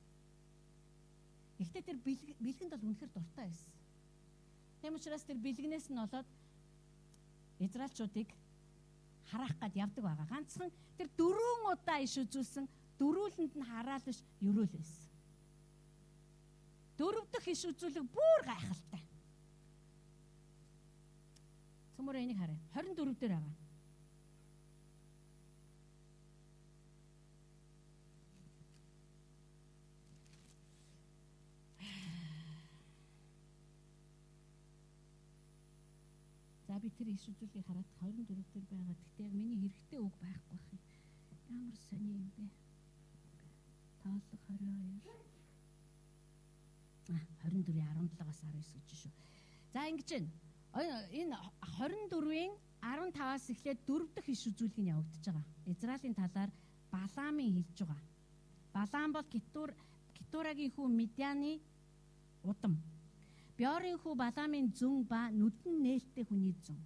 Гэхдээ тэр бэлгэнд бол үнэхээр дуртай байсан. Тийм учраас тэр бэлгнээс нь болоод Израильчуудыг хараах гад явдаг байгаа. Ганцхан тэр дөрвөн удаа иш үзүүлсэн дөрүүлэнд нь хараал биш ерөөл байсан. Дөрөв дэх иш үзүүлэг бүр гайхалтай. Цөмөр энийг харъя. 24 дээр байгаа. За би тэр иш үзүүлгийг хараад 24 дээр байгаа. Гэхдээ яг миний хэрэгтэй үг байхгүй байх юм. Ямар сони юм бэ? Таалга 22. А 24-ийн 17-аас 19 гэж шүү. За ингэж байна. Энэ 24-ийн 15-аас эхлээд дөрөв дэх иш үзүүлэг нь явагдаж байгаа. Израилийн талаар Балаамын хэлж байгаа. Балаам бол Гитур Гитурагийн хүү Медианы удам Бёрийн хүү Баламын зүн ба нүдэн нээлттэй хүний зүн.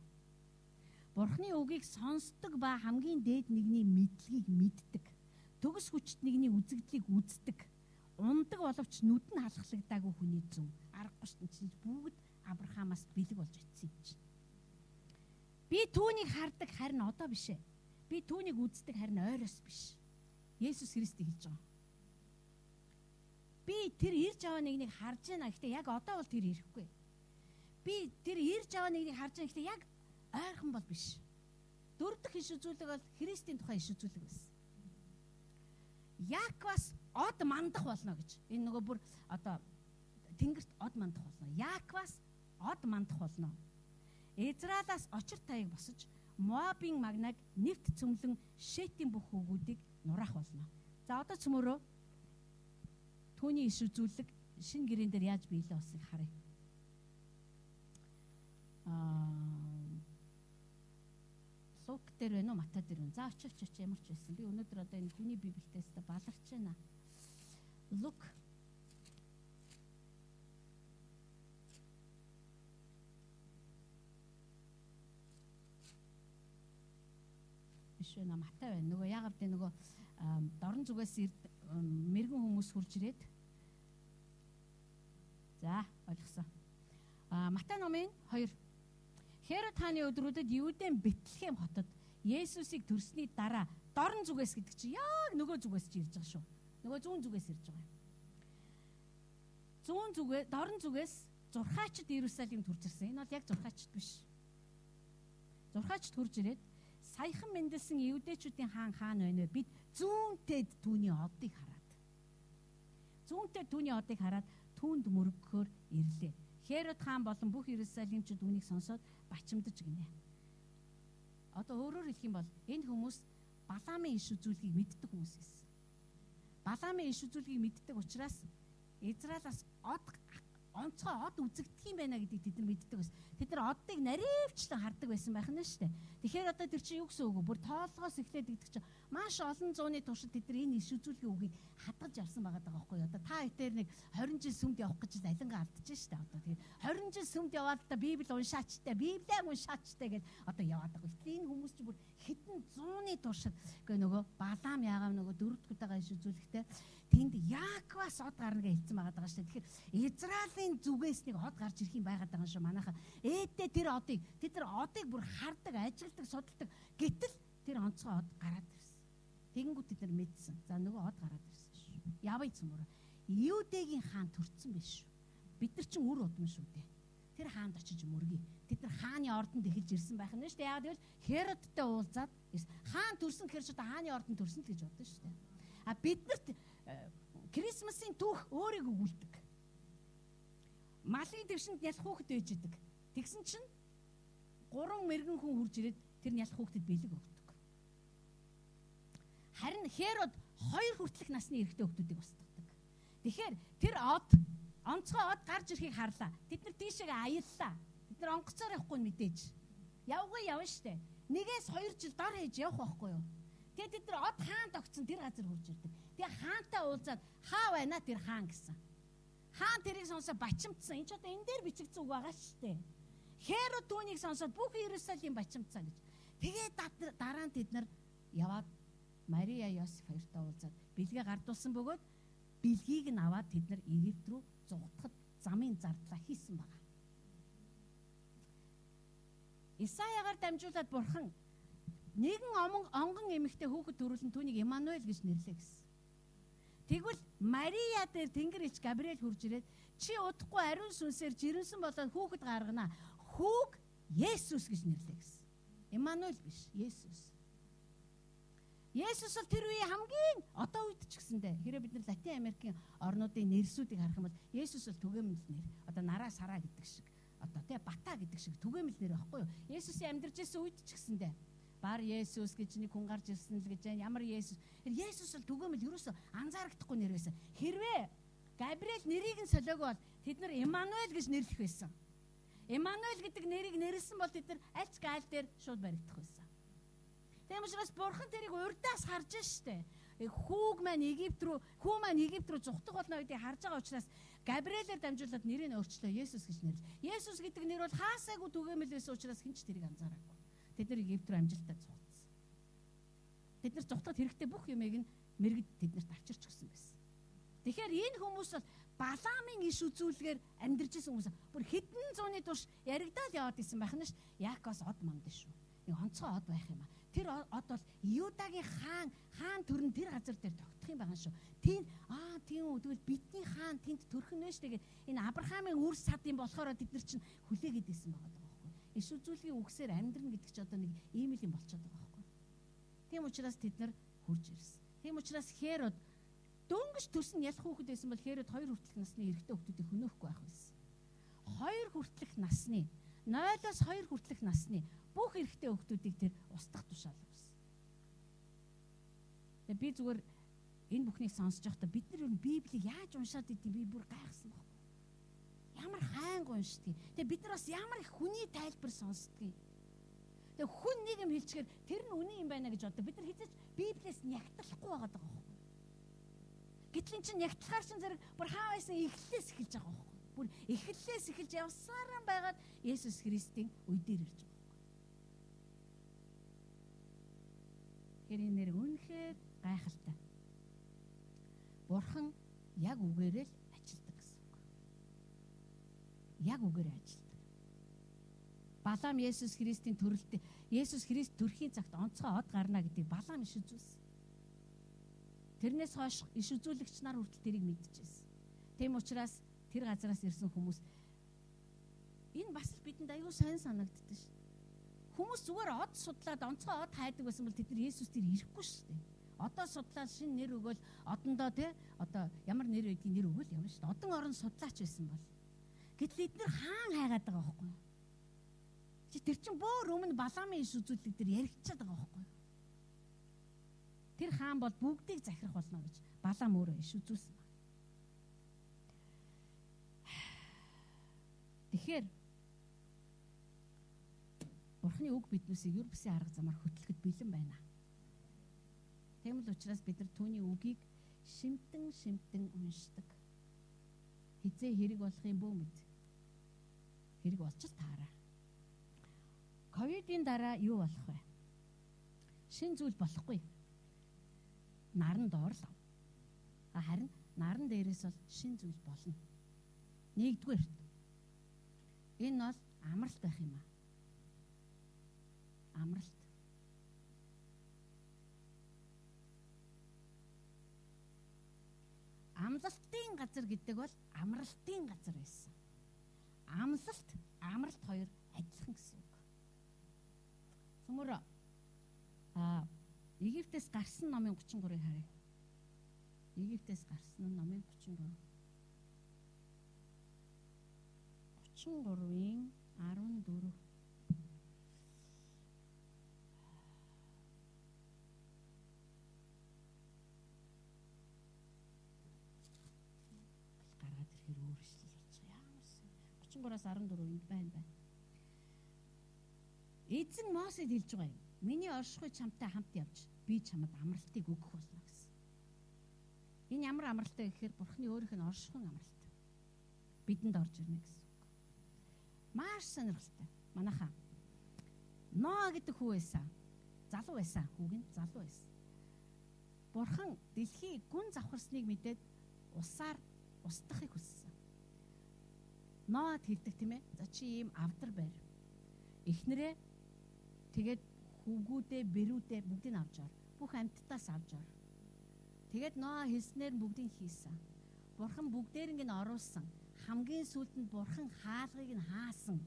Бурхны үгийг сонсдог ба хамгийн дээд нэгний мэдлэгийг мэддэг. Төгс хүчт нэгний үзэгдлийг үздэг. Ундаг боловч нүд нь халахлагдаагүй хүний зүн. Аргагүй чинь бүгд Авраамаас бэлэг болж ицсэн юм чинь. Би түүнийг хардаг харин одоо биш ээ. Би түүнийг үздэг харин ойроос биш. Есүс Христийг хэлж байгаа би тэр ирж байгаа нэгнийг харж байна. Гэхдээ яг одоо бол тэр ирэхгүй. Би тэр ирж байгаа нэгнийг харж байна. Гэхдээ яг ойрхон бол биш. Дөрөв дэх иш үзүүлэг бол Христийн тухай иш үзүүлэг байсан. Бас од мандах болно гэж. Энэ нөгөө бүр одоо тэнгэрт од мандах болно. Бас од мандах болно. Израилаас очир таяг босож Моабын магнаг нэвт цөмлөн Шетийн бүх хөвгүүдийг нураах болно. За одоо цөмөрөө Түүний иш үзүүлэг шин гэрэн дээр яаж биелээ болсныг харъя. Аа Лук дээр байна уу, Матай дээр байна. За очиж очиж ямар ч байсан. Би өнөөдөр одоо энэ хүний библиэс та баларч байна. Лук биш байна. Матай байна. Нөгөө ягаад тэ нөгөө дорн зүгээс мэрэгэн хүмүүс хурж ирээд За ойлгосон. А Матай номын 2 Херод хааны өдрүүдэд Юудын Бэтлехэм хотод Есүсийг төрсний дараа дорн зүгээс гэдэг чинь яг нөгөө зүгээс ч ирж байгаа шүү. Нөгөө зүүн зүгээс ирж байгаа. Зүүн зүгээ дорн зүгээс зурхаачд Иерусалим төрж ирсэн. Энэ бол яг зурхаачд биш. Зурхаачд төрж ирээд саяхан мэндэлсэн евдээчүүдийн хаан хаан байна вэ? Бид зүүнтэд түүний одыг хараад. Зүүнтэд түүний одыг хараад түүнд мөрөгөхөөр ирлээ. Херод хаан болон бүх Иерусалимчууд үнийг сонсоод бачимдаж гинэ. Одоо өөрөөр хэлэх юм бол энэ хүмүүс Балаамын иш үзүүлгийг мэддэг хүмүүс байсан. Балаамын иш үзүүлгийг мэддэг учраас Израилаас од онцгой од үзэгдэх юм байна гэдгийг тэд нар мэддэг байсан. Тэд нар одыг наривчлан хардаг байсан байх нь шүү дээ. Тэгэхээр одоо тэр чинь юу гэсэн үг вэ? Бүр тоолгоос эхлээд гэдэг чинь маш олон зууны туршид тэд нар энэ иш үзүүлгийн үгийг хадгалж авсан байгаа даа байхгүй юу? Одоо та итээр нэг 20 жил сүмд явах гэж алингаа алдчихж шүү дээ. Одоо тэгээд 20 жил сүмд яваад одоо Библи уншаачтай, Библийг уншаачтай гэж одоо яваад байгаа. Гэтэл энэ хүмүүс чинь бүр хэдэн зууны туршид үгүй нөгөө Балаам яагаам нөгөө дөрөвдүгээр дагаа иш үзүүлэхтэй тэнд Яаквас од гарна гэж хэлсэн байгаа даа шүү. Тэгэхээр Израилийн зүгээс нэг од гарч ирэх юм байгаад байгаа шүү. Манайха ээдээ тэр одыг тэд нар одыг бүр хардаг, ажилдаг, судалдаг. Гэтэл тэр онцгой од гараад ирсэн. Тэгэнгүүт тэд нар мэдсэн. За нөгөө од гараад ирсэн шүү. Явъя цөмөр. Юудэгийн хаан төрцөн биш шүү. Бид нар чинь үр удам шүү дээ. Тэр хаанд очиж мөргий. Тэд нар хааны ордонд эхэлж ирсэн байх нь шүү дээ. Яг тэгвэл Херодтой уулзаад хаан төрсөн гэхээр ч одоо хааны ордонд төрсөн л гэж бодсон шүү дээ. А биднэрт Крисмасын түүх өөрийг өгүүлдэг. Малын дэвшинд нялх хүүхэд байж идэг. Тэгсэн чинь гурван мэрэгэн хүн хурж ирээд тэр нялх хүүхдэд бэлэг өгдөг. Харин Херод хоёр хүртэлх насны эрэгтэй хүүхдүүдийг устгадаг. Тэгэхээр тэр од онцгой од гарч ирэхийг харлаа. Тэд нар тийшээ аяллаа. Бид нар онгоцоор явахгүй мэдээж. Явгүй явна штэ. Нэгээс 2 жил дор хийж явах байхгүй юу? Тэгээ тэд нар од хаан тогтсон тэр газар хурж ирдэг. Тэгээ хаантай уулзаад хаа байна тэр хаан гэсэн. Хаан тэрийг сонсоо бачимдсан. Энд ч одоо энэ дээр бичигдсэн үг байгаа шүү дээ. Херод түүнийг сонсоод бүх Иерусалим бачимдсан гэж. Тэгээ дараа нь тэд нар яваад Мария Йосеф хоёртой уулзаад бэлгээ гардуулсан бөгөөд бэлгийг нь аваад тэд нар Египт рүү зугтахад замын зардлаа хийсэн байна. Исаягаар дамжуулаад бурхан нэгэн онгон эмэгтэй хүүхэд төрүүлэн түүнийг Имануэль гэж нэрлэе гэсэн. Тэгвэл Мария дээр Тэнгэр ич Габриэл хурж ирээд чи удахгүй ариун сүнсээр жирэмсэн болоод хүүхэд гаргана. Хүүг Есүс гэж нэрлэе гэсэн. Имануэль биш, Есүс. Есүс бол тэр үеийн хамгийн одоо үед ч гэсэндээ хэрэв бид нар Латин Америкийн орнуудын нэрсүүдийг харах юм бол Есүс бол түгээмэл нэр. Одоо нараа сараа гэдэг шиг одоо тий бата гэдэг шиг түгээмэл нэр байхгүй юу? Есүсийн амьдарч ирсэн үед ч гэсэндээ бар Есүс гэж нэг хүн гарч ирсэн л гэж байна. Ямар Есүс? Есүс бол түгээмэл юусоо анзаарагдахгүй нэр байсан. Хэрвээ Габриэл нэрийг нь солиог бол тэд нар Имануэль гэж нэрлэх байсан. Имануэль гэдэг нэрийг нэрлсэн бол тэд нар альч гайл дээр шууд баригдах байсан. Тийм учраас бурхан тэрийг урдаас харж штэ. Хүүг маань Египт рүү, хүү маань Египт рүү зүхтах болно гэдгийг харж байгаа учраас Габриэлээр дамжуулаад нэрийг өөрчлөө Есүс гэж нэрлээ. Есүс гэдэг нэр бол хаасайгүй түгээмэл байсан учраас хэн ч тэрийг анзаараагүй тэд нар Египт рүү амжилттай цугцсан. Тэд нар цугтахад хэрэгтэй бүх юмыг нь мэрэгд тэднэрт авчирч өгсөн байсан. Тэгэхээр энэ хүмүүс бол Балаамын иш үзүүлгээр амьдарч исэн хүмүүс бүр хэдэн зууны турш яригдаад яваад исэн байх нь ш. Яакос од манд шүү. Нэг онцгой од байх юм а. Тэр од бол Юдагийн хаан хаан төрн тэр газар дээр тогтох юм байгаа шүү. Тийм аа тийм үү тэгвэл бидний хаан тэнд төрөх нь шүү. Тэгээд энэ Авраамийн үр сад юм болохоор бид нар чинь хүлээгээд исэн байгаа иш үзүүлгийн үгсээр амьдрна гэдэг чинь одоо нэг ийм л юм болчиход байгаа байхгүй. Тийм учраас тэд нар хурж ирсэн. Тийм учраас Херод дөнгөж төсөн ялах хүүхэд байсан бол Херод хоёр хүртэлх насны эрэгтэй хүүхдүүдийг хөнөөхгүй байх байсан. Хоёр хүртэлх насны 0-оос 2 хүртэлх насны бүх эрэгтэй хүүхдүүдийг тэр устгах тушаал байсан. Тэгээ би зүгээр энэ бүхнийг сонсож байхдаа бид нар Библийг яаж уншаад идэв би бүр гайхсан байна ямар хайнг уншдаг. Тэгээ бид нар бас ямар их хүний тайлбар сонсдог. Тэгээ хүн нэг юм хэлчихээр тэр нь үний юм байна гэж боддог. Бид нар хэзээ Библиэс нягтлахгүй байгаа даа байхгүй. Гэтэл эн чинь нягтлахаар чинь зэрэг бүр хаа байсан эхлэлээс эхэлж байгаа байхгүй. Бүр эхлэлээс эхэлж явсараа байгаад Есүс Христийн үе дээр ирж байгаа байхгүй. Тэр энэ нэр үнэхээр гайхалтай. Бурхан яг үгээрээ л яг үгээр ажилдаг. Балаам Есүс Христийн төрөлтөд Есүс Христ төрхийн цагт онцгой од гарна гэдгийг Балаам иш үзүүлсэн. Тэрнээс хойш иш үзүүлэгч нар хүртэл тэрийг мэдчихсэн. Тийм учраас тэр газараас ирсэн хүмүүс энэ бас бидэнд аюу сайн санагддаг ш. Хүмүүс зүгээр од судлаад онцгой од хайдаг байсан бол тэд нар Есүс тэр ирэхгүй шүү дээ. Одоо судлаад шинэ нэр өгөөл одондоо те одоо ямар нэр өгдгийг нэр өгөөл явна шүү дээ. Одон орон судлаач байсан бол Гэтэл эдгээр хаан хайгаад байгаа байхгүй юу? Чи тэр чин бөөр өмнө баламын иш үзүүлэг дээр яригчаад байгаа байхгүй юу? Тэр хаан бол бүгдийг захирах болно гэж Балаам өөрөө иш үзүүлсэн. Тэгэхээр Бурхны үг биднээсээ юр бүсийн арга замаар хөтлөхөд бэлэн байна. Тийм л учраас бид нар түүний үгийг шимтэн шимтэн уншдаг. Хизээ хэрэг болохын бөө мэд. Хэрэг болчих таараа. Ковидын дараа юу болох вэ? Шин зүйл болохгүй. Наран доор л. Харин наран дээрээс бол шин зүйл болно. Нэгдүгээр. Энэ бол амралт байх юм аа. Амралт. Амлалтын газар гэдэг бол амралтын газар байсан. Амлалт, амралт хоёр адилхан гэсэн үг. Цөмөр а Египтээс гарсан номын 33-ыг харъя. Египтээс гарсан номын 33. 33-ийн 14 33-аас 14 энд байна байна. Эзэн Мосед хэлж байгаа юм. Миний оршихуй чамтай хамт явж би чамд амралтыг өгөх болно гэсэн. Энэ ямар амралтай гэхээр Бурхны өөрийнх нь оршихуй амралт. Бидэнд орж ирнэ гэсэн үг. Маш сонирхолтой. Манайхаа Ноа гэдэг хүү байсан. Залуу байсан. Хүүг нь залуу байсан. Бурхан дэлхийг гүн завхарсныг мэдээд усаар устгахыг хүссэн. Ноад хэлдэг тийм ээ. За чи ийм авдар байр. Эхнэрээ тэгээд хүүгүүдээ, бэрүүдээ бүгдийг авч ор. Бүх амьтдаас авч ор. Тэгээд Ноа хэлснээр бүгдийг хийсэн. Бурхан бүгдээрийг нь оруулсан. Хамгийн сүүлд нь Бурхан хаалгыг нь хаасан.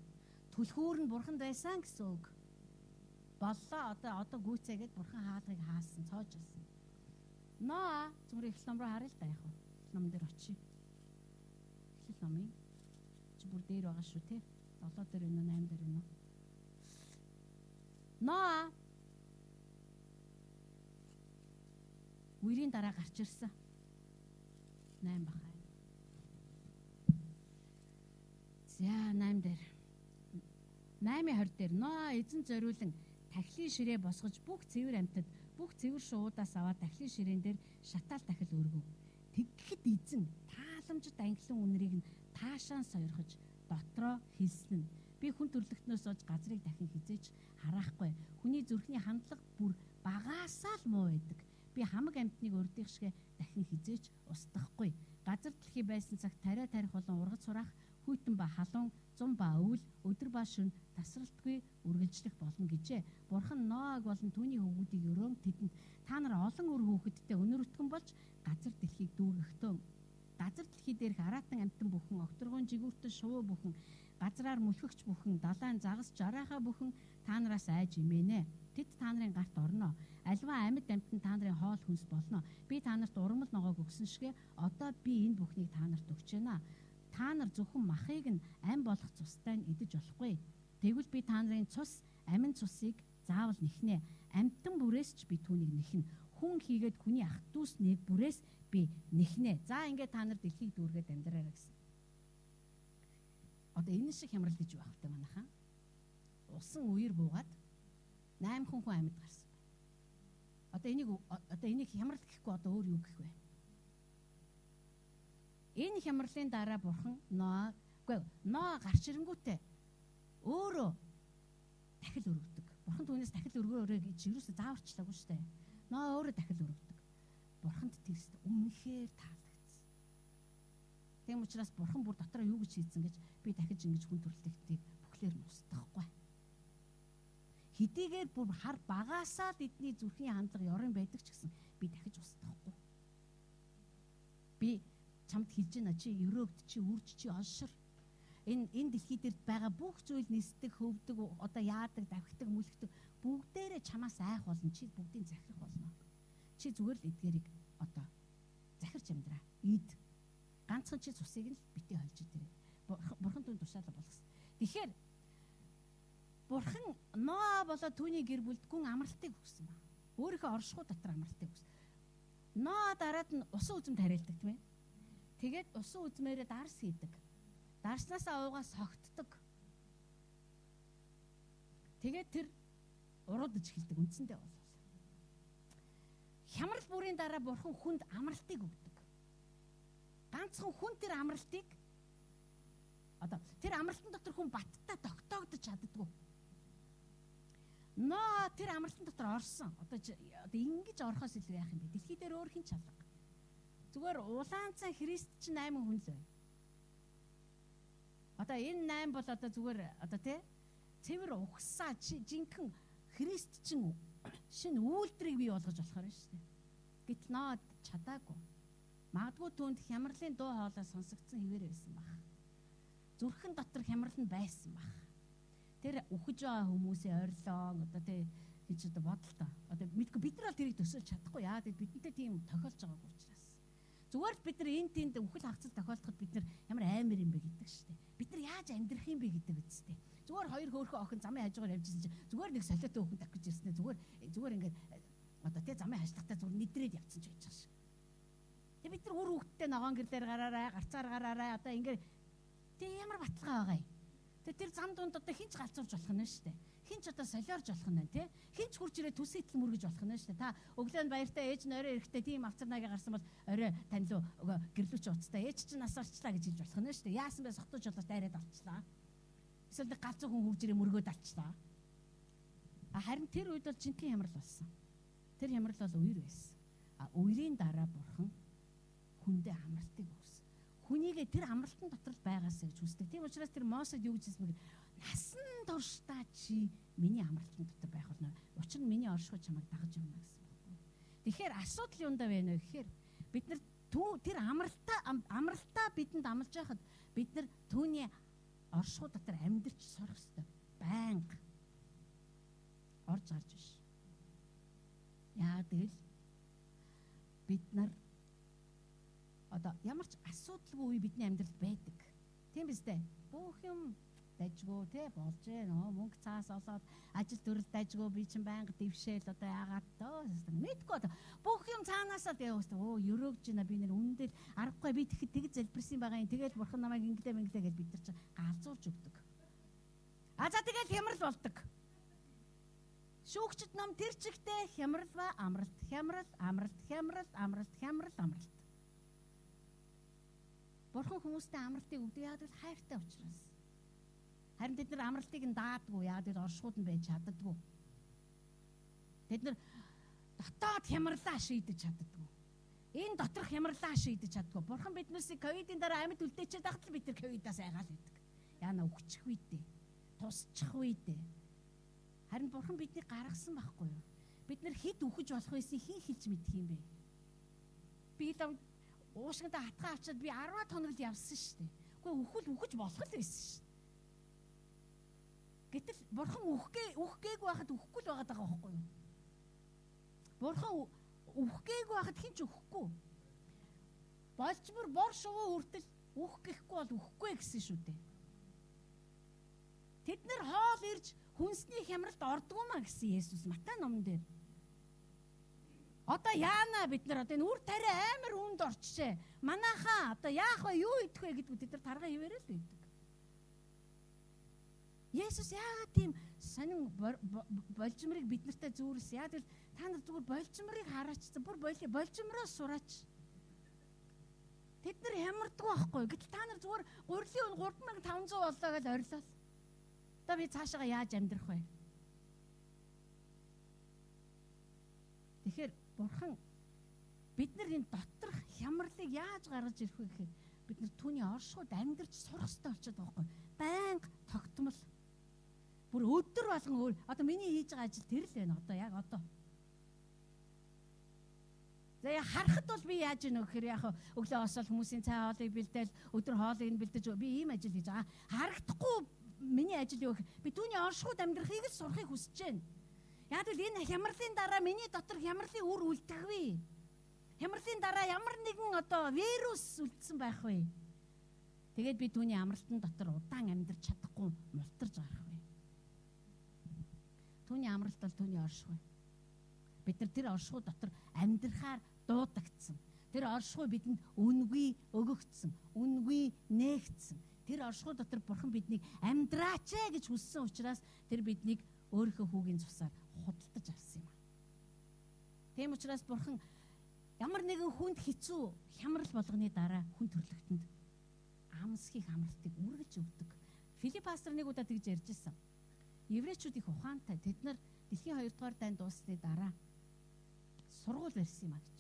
Түлхүүр нь Бурханд байсан гэсэн үг. Боллоо одоо одоо гүйцээгээд Бурхан хаалгыг хаасан, цоожсон. Ноа зүгээр их ном руу харъя л да яг. Ном дээр очие. Эхлэл номын бүр дээр байгаа шүү те. 7 дээр энэ 8 дээр энэ. Ноа Үерийн дараа гарч ирсэн. 8 бахаа. За 8 дээр. 8-ийн 20 дээр Ноа эзэн зориулан тахлын ширээ босгож бүх цэвэр амьтад бүх цэвэр шуудаас аваад тахлын ширээн дээр шатаал дахил өргөв. Тэгэхэд эзэн тааламжид ангилан үнэрийг нь таашаан сойрхож дотроо хэлсэн нь би хүн төрлөختнөөс олж газрыг дахин хизээж хараахгүй. Хүний зүрхний хандлага бүр багаасаа л муу байдаг. Би хамаг амтныг урдих шигэ дахин хизээж устгахгүй. Газар дэлхий байсан цагт тариа тарих болон ургац сурах хүйтэн ба халуун зам ба өвөл өдөр ба шөнө тасралтгүй үргэлжлэх болно гэжээ. Бурхан Ноаг болон түүний хөвгүүдийг өрөөнд тэдэнд та нар олон үр хүүхэдтэй өнөр өтгөн болж газар дэлхийг дүүргэхтөө газар дэлхий дээрх аратан амтан бүхэн окторгон жигүүртэн шувуу бүхэн газраар мүлхэгч бүхэн далайн загас жараахаа бүхэн та нараас айж имэнэ. Тэд та нарын гарт орно. Альва амьд амтан та нарын хоол хүнс болно. Би та нарт урмал ногоог өгсөн шигэ одоо би энэ бүхнийг та нарт өгч байна та нар зөвхөн махыг нь ам болох цустай нь идэж болохгүй. Тэгвэл би та нарын цус амин цусыг заавал нэхнэ. Амтан бүрээс ч би түүнийг нэхнэ. Хүн хийгээд хүний ах дүүс нэг бүрээс би нэхнэ. За ингээд та нар дэлхийг дүүргээд амьдраарай гэсэн. Одоо энэ шиг хямрал гэж байх вэ манайхаа? Усан үер буугаад 8 хүн хүн амьд гарсан. Одоо энийг одоо энийг хямрал гэхгүй одоо өөр юу гэх вэ? Энэ хямралын дараа бурхан Ноа үгүй Ноа гарч ирэнгүүтээ өөрөө дахил өргөдөг. Бурхан түүнээс дахил өргөөрэй гэж юусоо зааварчлаагүй шүү дээ. Ноа өөрөө дахил өргөдөг бурханд тэрс үнэхээр таалагдсан. Тэм учраас бурхан бүр дотроо юу гэж хийсэн гэж би дахиж ингэж хүн төрлөختийг бүхлээр нь устгахгүй. Хэдийгээр бүр хар багасаа л эдний зүрхийн хандлага ёрын байдаг ч гэсэн би дахиж устгахгүй. Би чамд хэлж байна чи өрөөгд чи үрж чи олшир энэ энэ дэлхий дээр байгаа бүх зүйл нисдэг хөвдөг одоо яадаг давхдаг мүлгдэг бүгдээрээ чамаас айх болно чи бүгдийг захирах болно Чи зүгээр л эдгээрийг одоо захирч амьдраа. Ид. Ганцхан чи цусыг нь битээ холж идэрэй. Бурхан түн тушаалаа болгосон. Тэгэхээр Бурхан Ноа болоо түүний гэр бүлд гүн амралтыг өгсөн ба. Өөрийнхөө оршихуй дотор амралтыг үс. Ноо дараад нь усан үзэмд хариалдаг тийм ээ. Тэгээд усан үзмээрээ дарс хийдэг. Дарснаасаа уугаа согтдог. Тэгээд тэр уруудж эхэлдэг үндсэндээ бол. Хямрал бүрийн дараа бурхан хүнд амралтыг өгдөг. Ганцхан хүн тэр амралтыг одоо тэр амралтын дотор хүн баттай тогтоогдож чаддгүй. Ноо тэр амралтын дотор орсон. Одоо одоо ингэж орохоос илүү яах юм бэ? Дэлхий дээр өөр хин чалга. Зүгээр улаанцаа Христ чинь 8 хүн л байна. Одоо энэ 8 бол одоо зүгээр одоо тий цэвэр ухсаа жинхэнэ Христ чинь шинэ үйлдвэрийг бий болгож болохоор шүү дээ. Гэт ноод чадаагүй. Магадгүй түнд хямралын дуу хоолой сонсогдсон хിവэр байсан баг. Зүрхэн дотор хямрал нь байсан баг. Тэр үхэж байгаа хүмүүсийн ойрлоо одоо тий гэж одоо бодолтой. Одоо мэдгүй бид нар бол тэрийг төсөөлж чадахгүй яа гэвэл бидэнтэй тийм тохиолж байгааг учраас. Зүгээр л бид нар энэ тэнд үхэл хагцал тохиолдоход бид нар ямар аймар юм бэ гэдэг шүү дээ. Бид нар яаж амьдрах юм бэ гэдэг үстэй. Зүгээр хоёр хөөхөн охин замын хажуугаар явжсэн чинь зүгээр нэг солиотой өхөн тавьж ирсэн. Зүгээр зүгээр ингээд одоо тий замын хажлагтаа зүгээр нэдрээд явцсан ч байж шиг. Тэгээ бид нар үр хөвгттэй ногоон гэр дээр гараарай, гарцаар гараарай. Одоо ингээд тий ямар баталгаа байгаа юм. Тэгээ тэр зам дунд одоо хинч галзуурж болох нь шүү дээ. Хинч одоо солиорж болох нь тий. Хинч хурж ирээ төс идэл мөргөж болох нь шүү дээ. Та өглөө баяртай ээж нь орой эрэхтэй тийм авцарнаага гарсан бол орой тань лу гэрлүүч уцтай ээж чинь нас орчлаа гэж хэлж болох нь шүү дээ. Яасан бэ сохтууж болоод дайраад алчлаа. Эсвэл галзуу хүн хурж ирээ мөргөөд алчлаа. А харин тэр үед бол жинхэнэ хямрал болсон. Тэр хямрал бол үер байсан. А үерийн дараа бурхан хүндээ амралтыг өгсөн. Хүнийг тэр амралтын дотор байгаасаа гэж үздэг. Тийм учраас тэр Мосед юу гэж хэлсэн бэ? Насан туршдаа чи миний амралтын дотор байх болно. Учир нь миний оршихуй чамайг дагаж явна гэсэн байна. Тэгэхээр асуудал юундаа вэ нэ гэхээр бид нар тэр амралтаа амралтаа бидэнд амлаж байхад бид нар түүний оршихуй дотор амьдрч сурах хэрэгтэй. Байнга орж гарч биш. Яа тэгэл бид нар одоо ямар ч асуудалгүй үе бидний амьдралд байдаг. Тийм биз дээ. Бүх юм дажгүй те болж нөө мөнгө цаас олоод ажил төрөл дажгүй би чинь байнга дэвшээл одоо яагаад дөө мэдгүй одоо. Бүх юм цаанаасаа өстө өө өрөөгж байна би нэр үнэндээ аргагүй. Би тэгэхэд тэг залбирсан байгаа юм. Тэгэл бурхан намайг ингэдэ мэнгдэ гэж бид нар чинь галзуурж өгдөг. А за тэгэл хямрал болдог. Шүүгчд ном тэр чигтээ хямрал ба амралт, хямрал, амралт, хямрал, амралт, хямрал, амралт. Бурхан хүмүүстэй амралтыг өгдөг яагаад гэвэл хайртай учраас. Харин тэд нар амралтыг нь даадгүй яагаад гэвэл оршууд нь байж чаддаггүй. Тэд нар дотоод хямралаа шийдэж чаддаггүй. Энэ доторх хямралаа шийдэж чаддгүй. Бурхан биднээс ковидын дараа амьд үлдээчихэд ахтал бид нар ковидаас айгаал байдаг. Яна өгчих үедээ, тусчих үедээ Харин бурхан биднийг гаргасан байхгүй юу? Бид нар хэд үхэж болох байсан хин хэлж мэдх юм бэ? Би л уушгиндаа хатгаа авчаад би 10 хоног л явсан шүү дээ. Гэхдээ үхэл үхэж болох л байсан шүү дээ. Гэтэл бурхан үхгээ үхгээгүй байхад үхэхгүй л байгаа байхгүй юу? Бурхан үхгээгүй байхад хин ч үхэхгүй. Болчмор бор шувуу хүртэл үх гэхгүй бол үхэхгүй гэсэн шүү дээ. Тэд нар хоол ирж хүнсний хямралд ордгоомаа гэсэн Есүс Матай номон дээр. Одоо яана бид нар одоо энэ үр тариа амар үнд орчжээ. Манайхаа одоо яах вэ? Юу идэх вэ гэдгүү бид нар тарга хിവэрэл байдаг. Есүс яагаад тийм сонин болжмрыг бид нартай зүүрсэн. Яг л та нар зүгээр болжмрыг хараачсан. Бүр болжмроос сураач. Тэд нар хямарддаг байхгүй. Гэтэл та нар зүгээр гурилын 3500 боллоо гэж орилоо. Одоо би цаашаа яаж амьдрах вэ? Тэгэхээр бурхан бид нар энэ доторх хямралыг яаж гаргаж ирэх вэ гэхээр бид нар түүний оршууд амьдарч сурах хэрэгтэй болчиход байгаа байхгүй байнга тогтмол бүр өдөр болгон өөр одоо миний хийж байгаа ажил тэр л байна одоо яг одоо За харахад бол би яаж ийнө гэхээр яг өглөө осол хүмүүсийн цай хоолыг бэлдээл өдөр хоолыг нь бэлдэж би ийм ажил хийж байгаа. Харагдахгүй миний ажил юу гэх би түүний оршууд амьдрахыг л сурахыг хүсэж байна. Яг л энэ хямралын дараа миний дотор хямралын үр үлдэх Хямралын дараа ямар нэгэн одоо вирус үлдсэн байх вэ? Тэгээд би түүний амралтын дотор удаан амьдарч чадахгүй мултарж гарах вэ? Түүний амралт бол түүний орших вэ? бид нар тэр оршихуй дотор амьдрахаар дуудагдсан. Тэр оршихуй бидэнд үнгүй өгөгдсөн. Үнгүй нээгдсэн. Тэр оршихуй дотор бурхан биднийг амьдраач ээ гэж хүссэн учраас тэр биднийг өөрийнхөө хүүгийн цусаар худалдаж авсан юм. Тийм учраас бурхан ямар нэгэн хүнд хэцүү хямрал болгоны дараа хүн төрлөختөнд амсхийг амралтыг үргэлж өгдөг. Филипп пастор нэг удаа тэгж ярьж ирсэн. Еврейчүүд их ухаантай. Тэд нар дэлхийн 2 дугаар дайн дуусны дараа сургууль барьсан юм а гэж.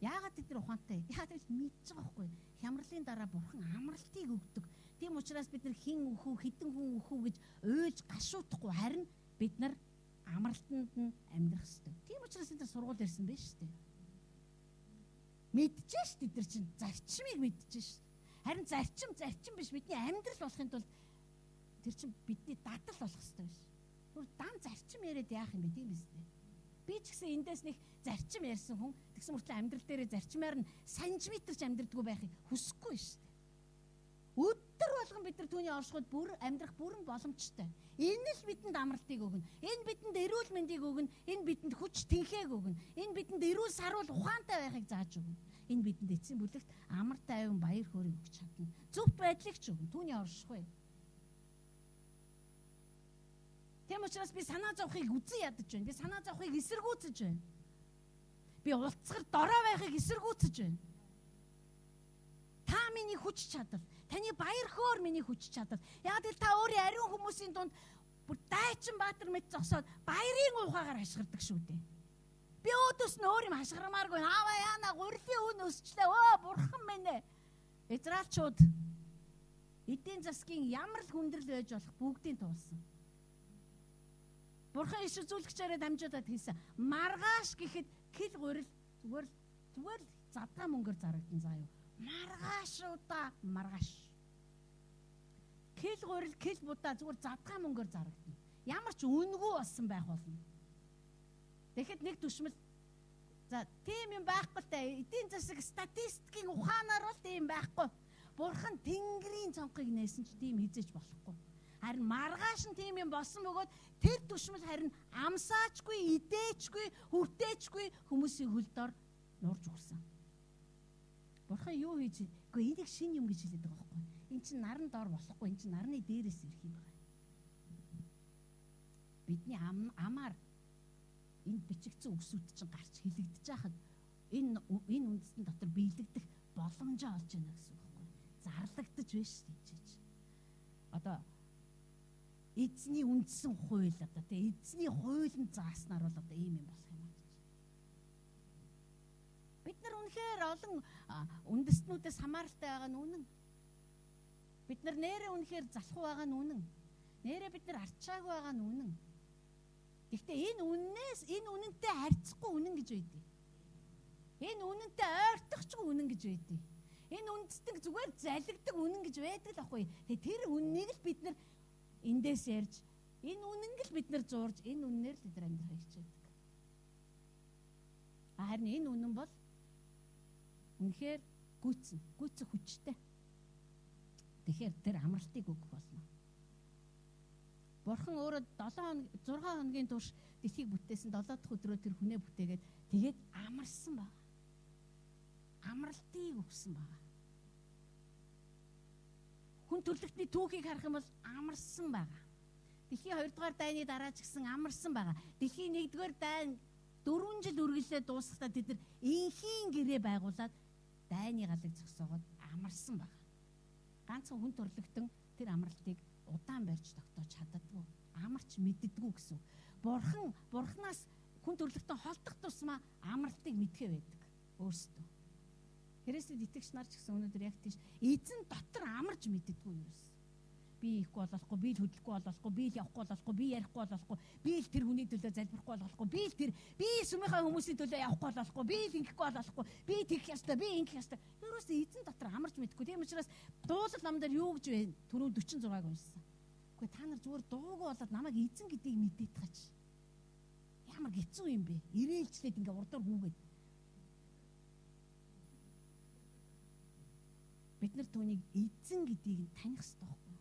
Яагаад тэд нар ухаантай? Яагаад гэж мэдж байгаа хгүй. Хямралын дараа бурхан амралтыг өгдөг. Тийм учраас бид нар хин өхөө, хідэн хүн өхөө гэж уйлж гашуудахгүй харин бид нар амралтанд нь амьдрах ёстой. Тийм учраас нар сургууль ирсэн байж шүү дээ. Мэдчихэж ш бид нар чинь зарчмыг мэдчихэж ш. Харин зарчим зарчим биш бидний амьдрал болохын тулд тэр чинь бидний дадал болох ёстой биш. Түр дан зарчим яриад яах юм бэ тийм биз дээ. Би ч гэсэн эндээс нэг зарчим ярьсан хүн тэгсэн мөртлөө амьдрал дээрээ зарчмаар нь сантиметрч амьдрдаггүй байхыг хүсэхгүй шүү дээ. Өдөр болгон бид нар түүний оршихуйд бүр амьдрах бүрэн боломжтой. Энэ л бидэнд амралтыг өгнө. Энэ бидэнд эрүүл мэндийг өгнө. Энэ бидэнд хүч тэнхээг өгнө. Энэ бидэнд эрүүл саруул ухаантай байхыг зааж өгнө. Энэ бидэнд эцсийн бүлэгт амар тайван баяр хөөргийг өгч чадна. Зөв байдлыг ч өгнө. Түүний оршихуй. Тийм учраас би санаа зовхыг үзэн ядаж байна. Би санаа зовхыг эсэргүүцэж байна. Би улцгар дорой байхыг эсэргүүцэж байна. Та миний хүч чадал, таны баяр хөөр миний хүч чадал. Яг л та өөрийн ариун хүмүүсийн дунд бүр дайчин баатар мэд зогсоод баярын ухаагаар хашгирдаг шүү дээ. Би өөдөөс нь өөр юм хашгирамааргүй. Аава яана гурлийн үн өсчлээ. Өө бурхан минь ээ. Израилчууд эдийн засгийн ямар л хүндрэл байж болох бүгдийг туулсан. Бурхан иш үзүүлэгчээрээ дамжуулаад хийсэн. Маргааш гэхэд кил гурил зүгээр зүгээр задгаа мөнгөөр зарагдан заа юу. Маргааш удаа маргааш. Кил гурил кил будаа зүгээр задгаа мөнгөөр зарагдана. Ямар ч үнгүй болсон байх болно. Тэгэхэд нэг төшмөл за тийм юм байхгүй та эдийн засаг статистикийн ухаанаар бол тийм байхгүй. Бурхан тэнгэрийн цонхыг нээсэн ч тийм хийж болохгүй. Харин маргааш нь тийм юм болсон бөгөөд Тэр түшмэл харин амсаачгүй, идээчгүй, хүртээчгүй хүмүүсийн хөлдор нурж өгсөн. Бурхан юу хийж үгүй энийг шин юм гэж хэлээд байгаа байхгүй. Эн чинь наран дор болохгүй, эн чинь нарны дээрээс ирэх юм байна. Бидний ам амаар энд бичигдсэн үгсүүд чинь гарч хилэгдэж хахад энэ энэ үндэстэн дотор биелэгдэх боломжоо олж яана гэсэн үг байхгүй. Зарлагдаж байна шүү дээ. Одоо эзний үндсэн хууль одоо тий эзний хуулийн зааснаар бол одоо ийм юм болох юм аа. Бид нар үнэхээр олон үндэстнүүдээс хамааралтай байгаа нь үнэн. Бид нар нэрээ үнэхээр залхуу байгаа нь үнэн. Нэрээ бид нар арчаагүй байгаа нь үнэн. Гэхдээ энэ үннээс энэ үнэнтэй харьцахгүй үнэн гэж байдгийг. Энэ үнэнтэй ойртохчгүй үнэн гэж байдгийг. Энэ үндэстэн зүгээр залгидаг үнэн гэж байдаг л аахгүй. Тэгээ тэр үннийг л бид нар эндээс ярьж энэ үнэн л бид нар зурж энэ үннээр л бид нар амьдрах хичээдэг. Харин энэ үнэн бол үнэхээр гүйцэн, гүйцэх хүчтэй. Тэгэхээр тэр амралтыг өгөх болно. Бурхан өөрөө 7 хоног 6 хоногийн турш дэлхийг бүтээсэн 7 дахь өдрөө тэр хүнээ бүтээгээд тэгээд амарсан баг. Амралтыг өгсөн баг хүн төрлөختний түүхийг харах юм бол амарсан байгаа. Дэлхийн 2 дугаар дайны дараа ч гэсэн амарсан байгаа. Дэлхийн 1 дугаар дайн 4 жил үргэлжлээ дуусахдаа тэд нар инхийн гэрээ байгуулад дайны галыг зогсоогоод амарсан байгаа. Ганцхан хүн төрлөختөн тэр амралтыг удаан барьж тогтоож чаддгүй. Амарч мэддэггүй гэсэн. Бурхан бурханаас хүн төрлөختөн холдох тусмаа амралтыг мэдхэ байдаг. Өөрсдөө Христэд итгэж нар ч гэсэн өнөөдөр яг тийш эзэн дотор амарч мэддэггүй юу юус. Би ихгүй болохгүй, би л хөдлөхгүй болохгүй, би л явахгүй болохгүй, би ярихгүй болохгүй, би л тэр хүний төлөө залбирахгүй болохгүй, би л тэр би сүмийнхаа хүмүүсийн төлөө явахгүй болохгүй, би л ингэхгүй болохгүй, би тэгэх ёстой, би ингэх ёстой. Юурээс эзэн дотор амарч мэддэггүй. Тийм учраас дуулал намдаар юу гэж вэ? Түрүү 46-аг уншсан. Гэхдээ та нар зүгээр дууг болоод намайг эзэн гэдгийг мэдээд тааж. Ямар хэцүү юм бэ? Ирээлжлээд ингээ урдаар гүгээд бид нар түүнийг эзэн гэдгийг нь таних хэрэгтэй байхгүй.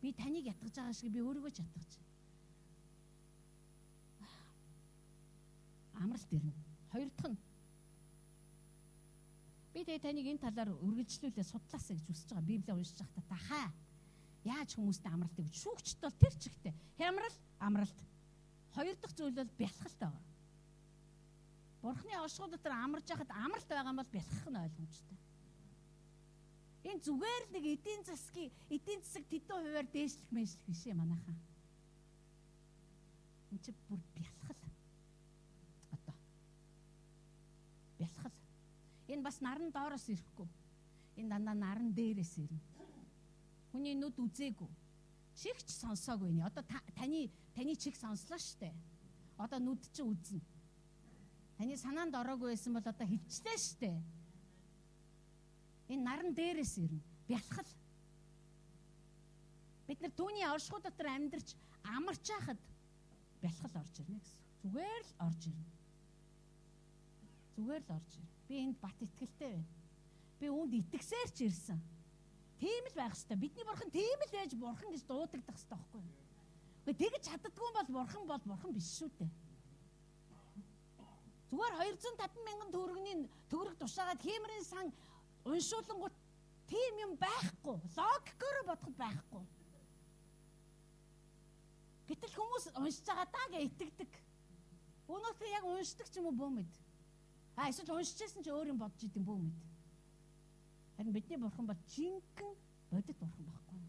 Би таныг ятгаж байгаа шиг би өөрийгөө ч ятгаж. амралт ирнэ. Хоёр дахь нь би тэгээ таныг энэ талаар үргэлжлүүлээ судлаасаа гэж хүсэж байгаа. Библийг уншиж байхдаа та хаа яаж хүмүүстэй амралт гэж шүүгчд бол тэр чигтээ. Хямрал амралт. Хоёр дахь зүйл бол бялхалт байгаа. Бурхны оршихуй дотор амарч яхад амралт байгаа юм бол бялхах нь ойлгомжтой. Энэ зүгээр л нэг эдийн засгийн эдийн засаг тэдэн хувиар дээшлэх мэйшлэх биш юм манайхаа. Энд чи бүр бялхал. Одоо. Бялхал. Энэ бас наран доороос ирэхгүй. Энэ дандаа наран дээрээс ирнэ. Хүний нүд үзээгүй. Чигч сонсоогүй нэ. Одоо таны таны чиг сонслоо штэ. Одоо нүд чи үзнэ Таны санаанд ороогүй байсан бол одоо хилчлээ штэ. Энэ наран дээрээс ирнэ. Бялхал. Бид нар түүний оршихуй дотор амьдарч амарч хахад бялхал орж ирнэ гэсэн. Зүгээр л орж ирнэ. Зүгээр л орж ирнэ. Би энд бат итгэлтэй байна. Би үүнд итгэсээр ч ирсэн. Тийм л байх хэвээр. Бидний бурхан тийм л байж бурхан гэж дуудагдах хэвээр байхгүй юу? Гэхдээ тэгж чаддгүй бол бурхан бол бурхан биш шүү дээ. Зүгээр 250 мянган төгрөгийн төгрөг тушаагаад хиймрийн сан уншуулангууд тийм юм байхгүй. Логикоор бодоход байхгүй. Гэтэл хүмүүс уншиж байгаа даа гэж итгэдэг. Өнөөдөр яг уншдаг ч юм уу бөө мэд. А эсвэл уншижсэн ч өөр юм бодож идэм бөө мэд. Харин бидний бурхан бол жинхэнэ бодит бурхан байхгүй.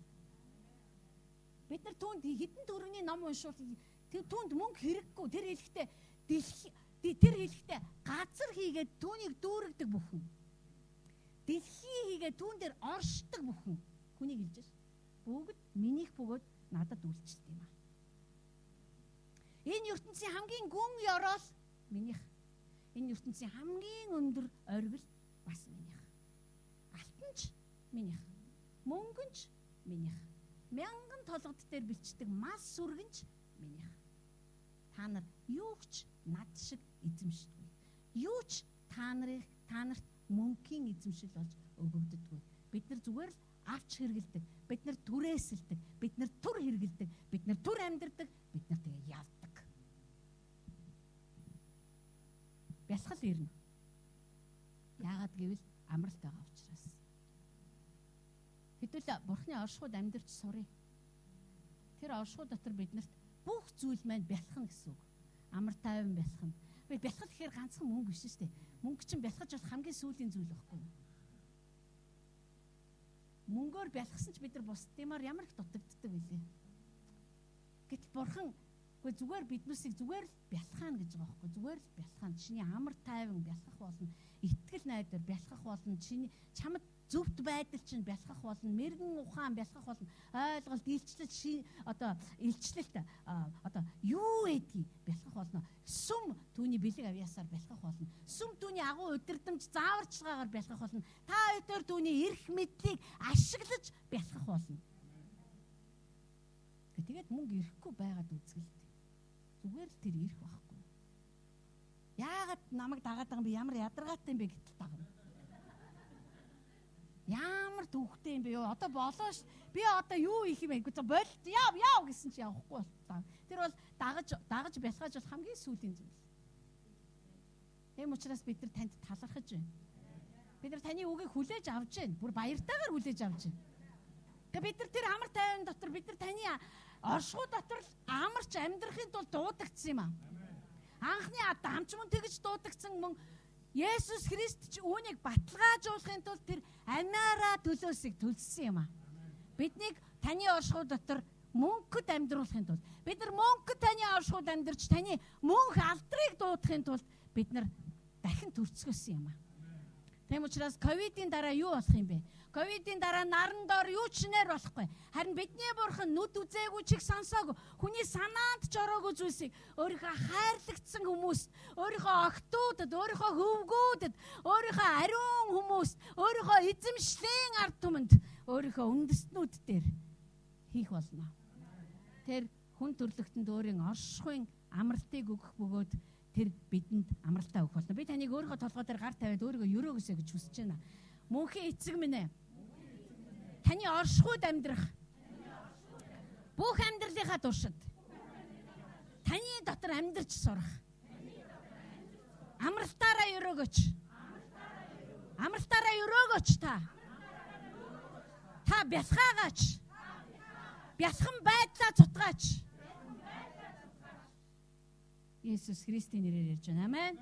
Бид нар түүнд хідэн төгрөгийн ном уншуул түүнд мөнгө хэрэггүй. Тэр хэлэхдээ дэлхий тэр хэлэхдээ газар хийгээд түүнийг дүүргдэг бүхэн. Дэлхий хийгээд түүн дээр оршдог бүхэн. Хүнийг хэлж байна. Бүгд минийх бөгөөд надад үйлчлдэг юм аа. Энэ ертөнцийн хамгийн гүн ёроол минийх. Энэ ертөнцийн хамгийн өндөр оргил бас минийх. Алтанч минийх. Мөнгөнч минийх. Мянган толгод дээр бичдэг мас сүргэнч минийх. Та нар юу ч над шиг эзэмшдэггүй. Юу ч та нарыг та нарт мөнхийн эзэмшил болж өгөгддөггүй. Бид нар зүгээр л авч хэрэгэлдэг. Бид нар түрээсэлдэг. Бид нар түр хэрэгэлдэг. Бид нар түр амьдардаг. Бид нар тэгээ явдаг. Бясгал ирнэ. Яагаад гэвэл амралт байгаа учраас. Хэдүүл бурхны оршихуйд амьдарч сурыг. Тэр оршихуй дотор биднэрт бүх зүйл маань бялхна гэсэн үг амар тайван бялхна. Би бялхал гэхээр ганцхан мөнгө биш шүү дээ. Мөнгө чинь бялхаж болох хамгийн сүүлийн зүйл байхгүй юу? Мөнгөөр бялхсан ч бид нар бусдымаар ямар их дутагддаг вүлээ. Гэтэл бурхан үгүй зүгээр биднүсийг зүгээр л бялхаана гэж байгаа байхгүй зүгээр л бялхаана. Чиний амар тайван бялхах болно. Итгэл найдвар бялхах болно. Чиний чамд зөвхт байдал чинь бялхах болно, мэрэгэн ухаан бялхах болно. Ойлголт, илчлэл одоо илчлэлт одоо юу гэдгийг бялхах болно. Сүм түүний бэлэг авьяасаар бялхах болно. Сүм түүний агуу удирдамж зааварчилгаагаар бялхах болно. Та өдөр түүний эрх мэдлийг ашиглаж бялхах болно. Тэгээд мөнгө ирэхгүй байгаад үзгэлт. Зүгээр л тэр ирэх байхгүй. Яагаад намайг дагаад байгаа юм бэ? Ямар ядаргаатай юм бэ гэтэл дагна. Ямар төвхтэй юм бэ юу? Одоо болоош. Би одоо юу их юм бэ? Болт яв яв гэсэн чи явахгүй боллоо. Тэр бол дагаж дагаж бялгааж бол хамгийн сүүлийн зүйл. Тэм учраас бид нар танд талархаж байна. Бид нар таны үгийг хүлээж авч байна. Бүр баяртайгаар хүлээж авч байна. Тэгээ бид нар тэр амар тайван дотор бид нар таны оршихуй дотор л амарч амьдрахын тулд дуудагдсан юм аа. Анхны Адам ч мөн тэгж дуудагдсан мөн Есүс Христ ч үүнийг баталгаажуулахын тулд тэр амиараа төлөөсийг төлсөн юм аа. Биднийг таны оршихуй дотор мөнхөд амьдруулахын тулд бид нар мөнхөд таны оршихуйд амьдарч таны мөнх алдрыг дуудахын тулд бид нар дахин төрцгөөсөн юм аа. Тэм учраас ковидын дараа юу болох юм бэ? Ковидын дараа наран доор юу ч нэр болохгүй. Харин бидний бурхан нүд үзээгүй чиг сонсоогүй. Хүний санаанд ч ороогүй зүйлсийг өөрийнхөө хайрлагдсан хүмүүст, өөрийнхөө огтуудад, өөрийнхөө хөвгүүдэд, өөрийнхөө ариун хүмүүст, өөрийнхөө эзэмшлийн ард түмэнд, өөрийнхөө үндэстнүүд дээр хийх болно. Тэр хүн төрлөختөнд өөрийн оршихуйн амралтыг өгөх бөгөөд тэр бидэнд амралтаа өгөх болно. Би таныг өөрийнхөө толгой дээр гар тавиад өөрийгөө өрөөгөөсэй гэж хүсэж байна. Мөнхийн эцэг минь ээ таны оршихуйд амьдрах бүх амьдралынхаа туршид таны дотор амьдарч сурах өрөөгөөч. Амралтаараа өрөөгөөч та. Та бясгаагаач. Бясхан байдлаа цутгаач. Есүс Христийн нэрээр ярьж байна. Амен.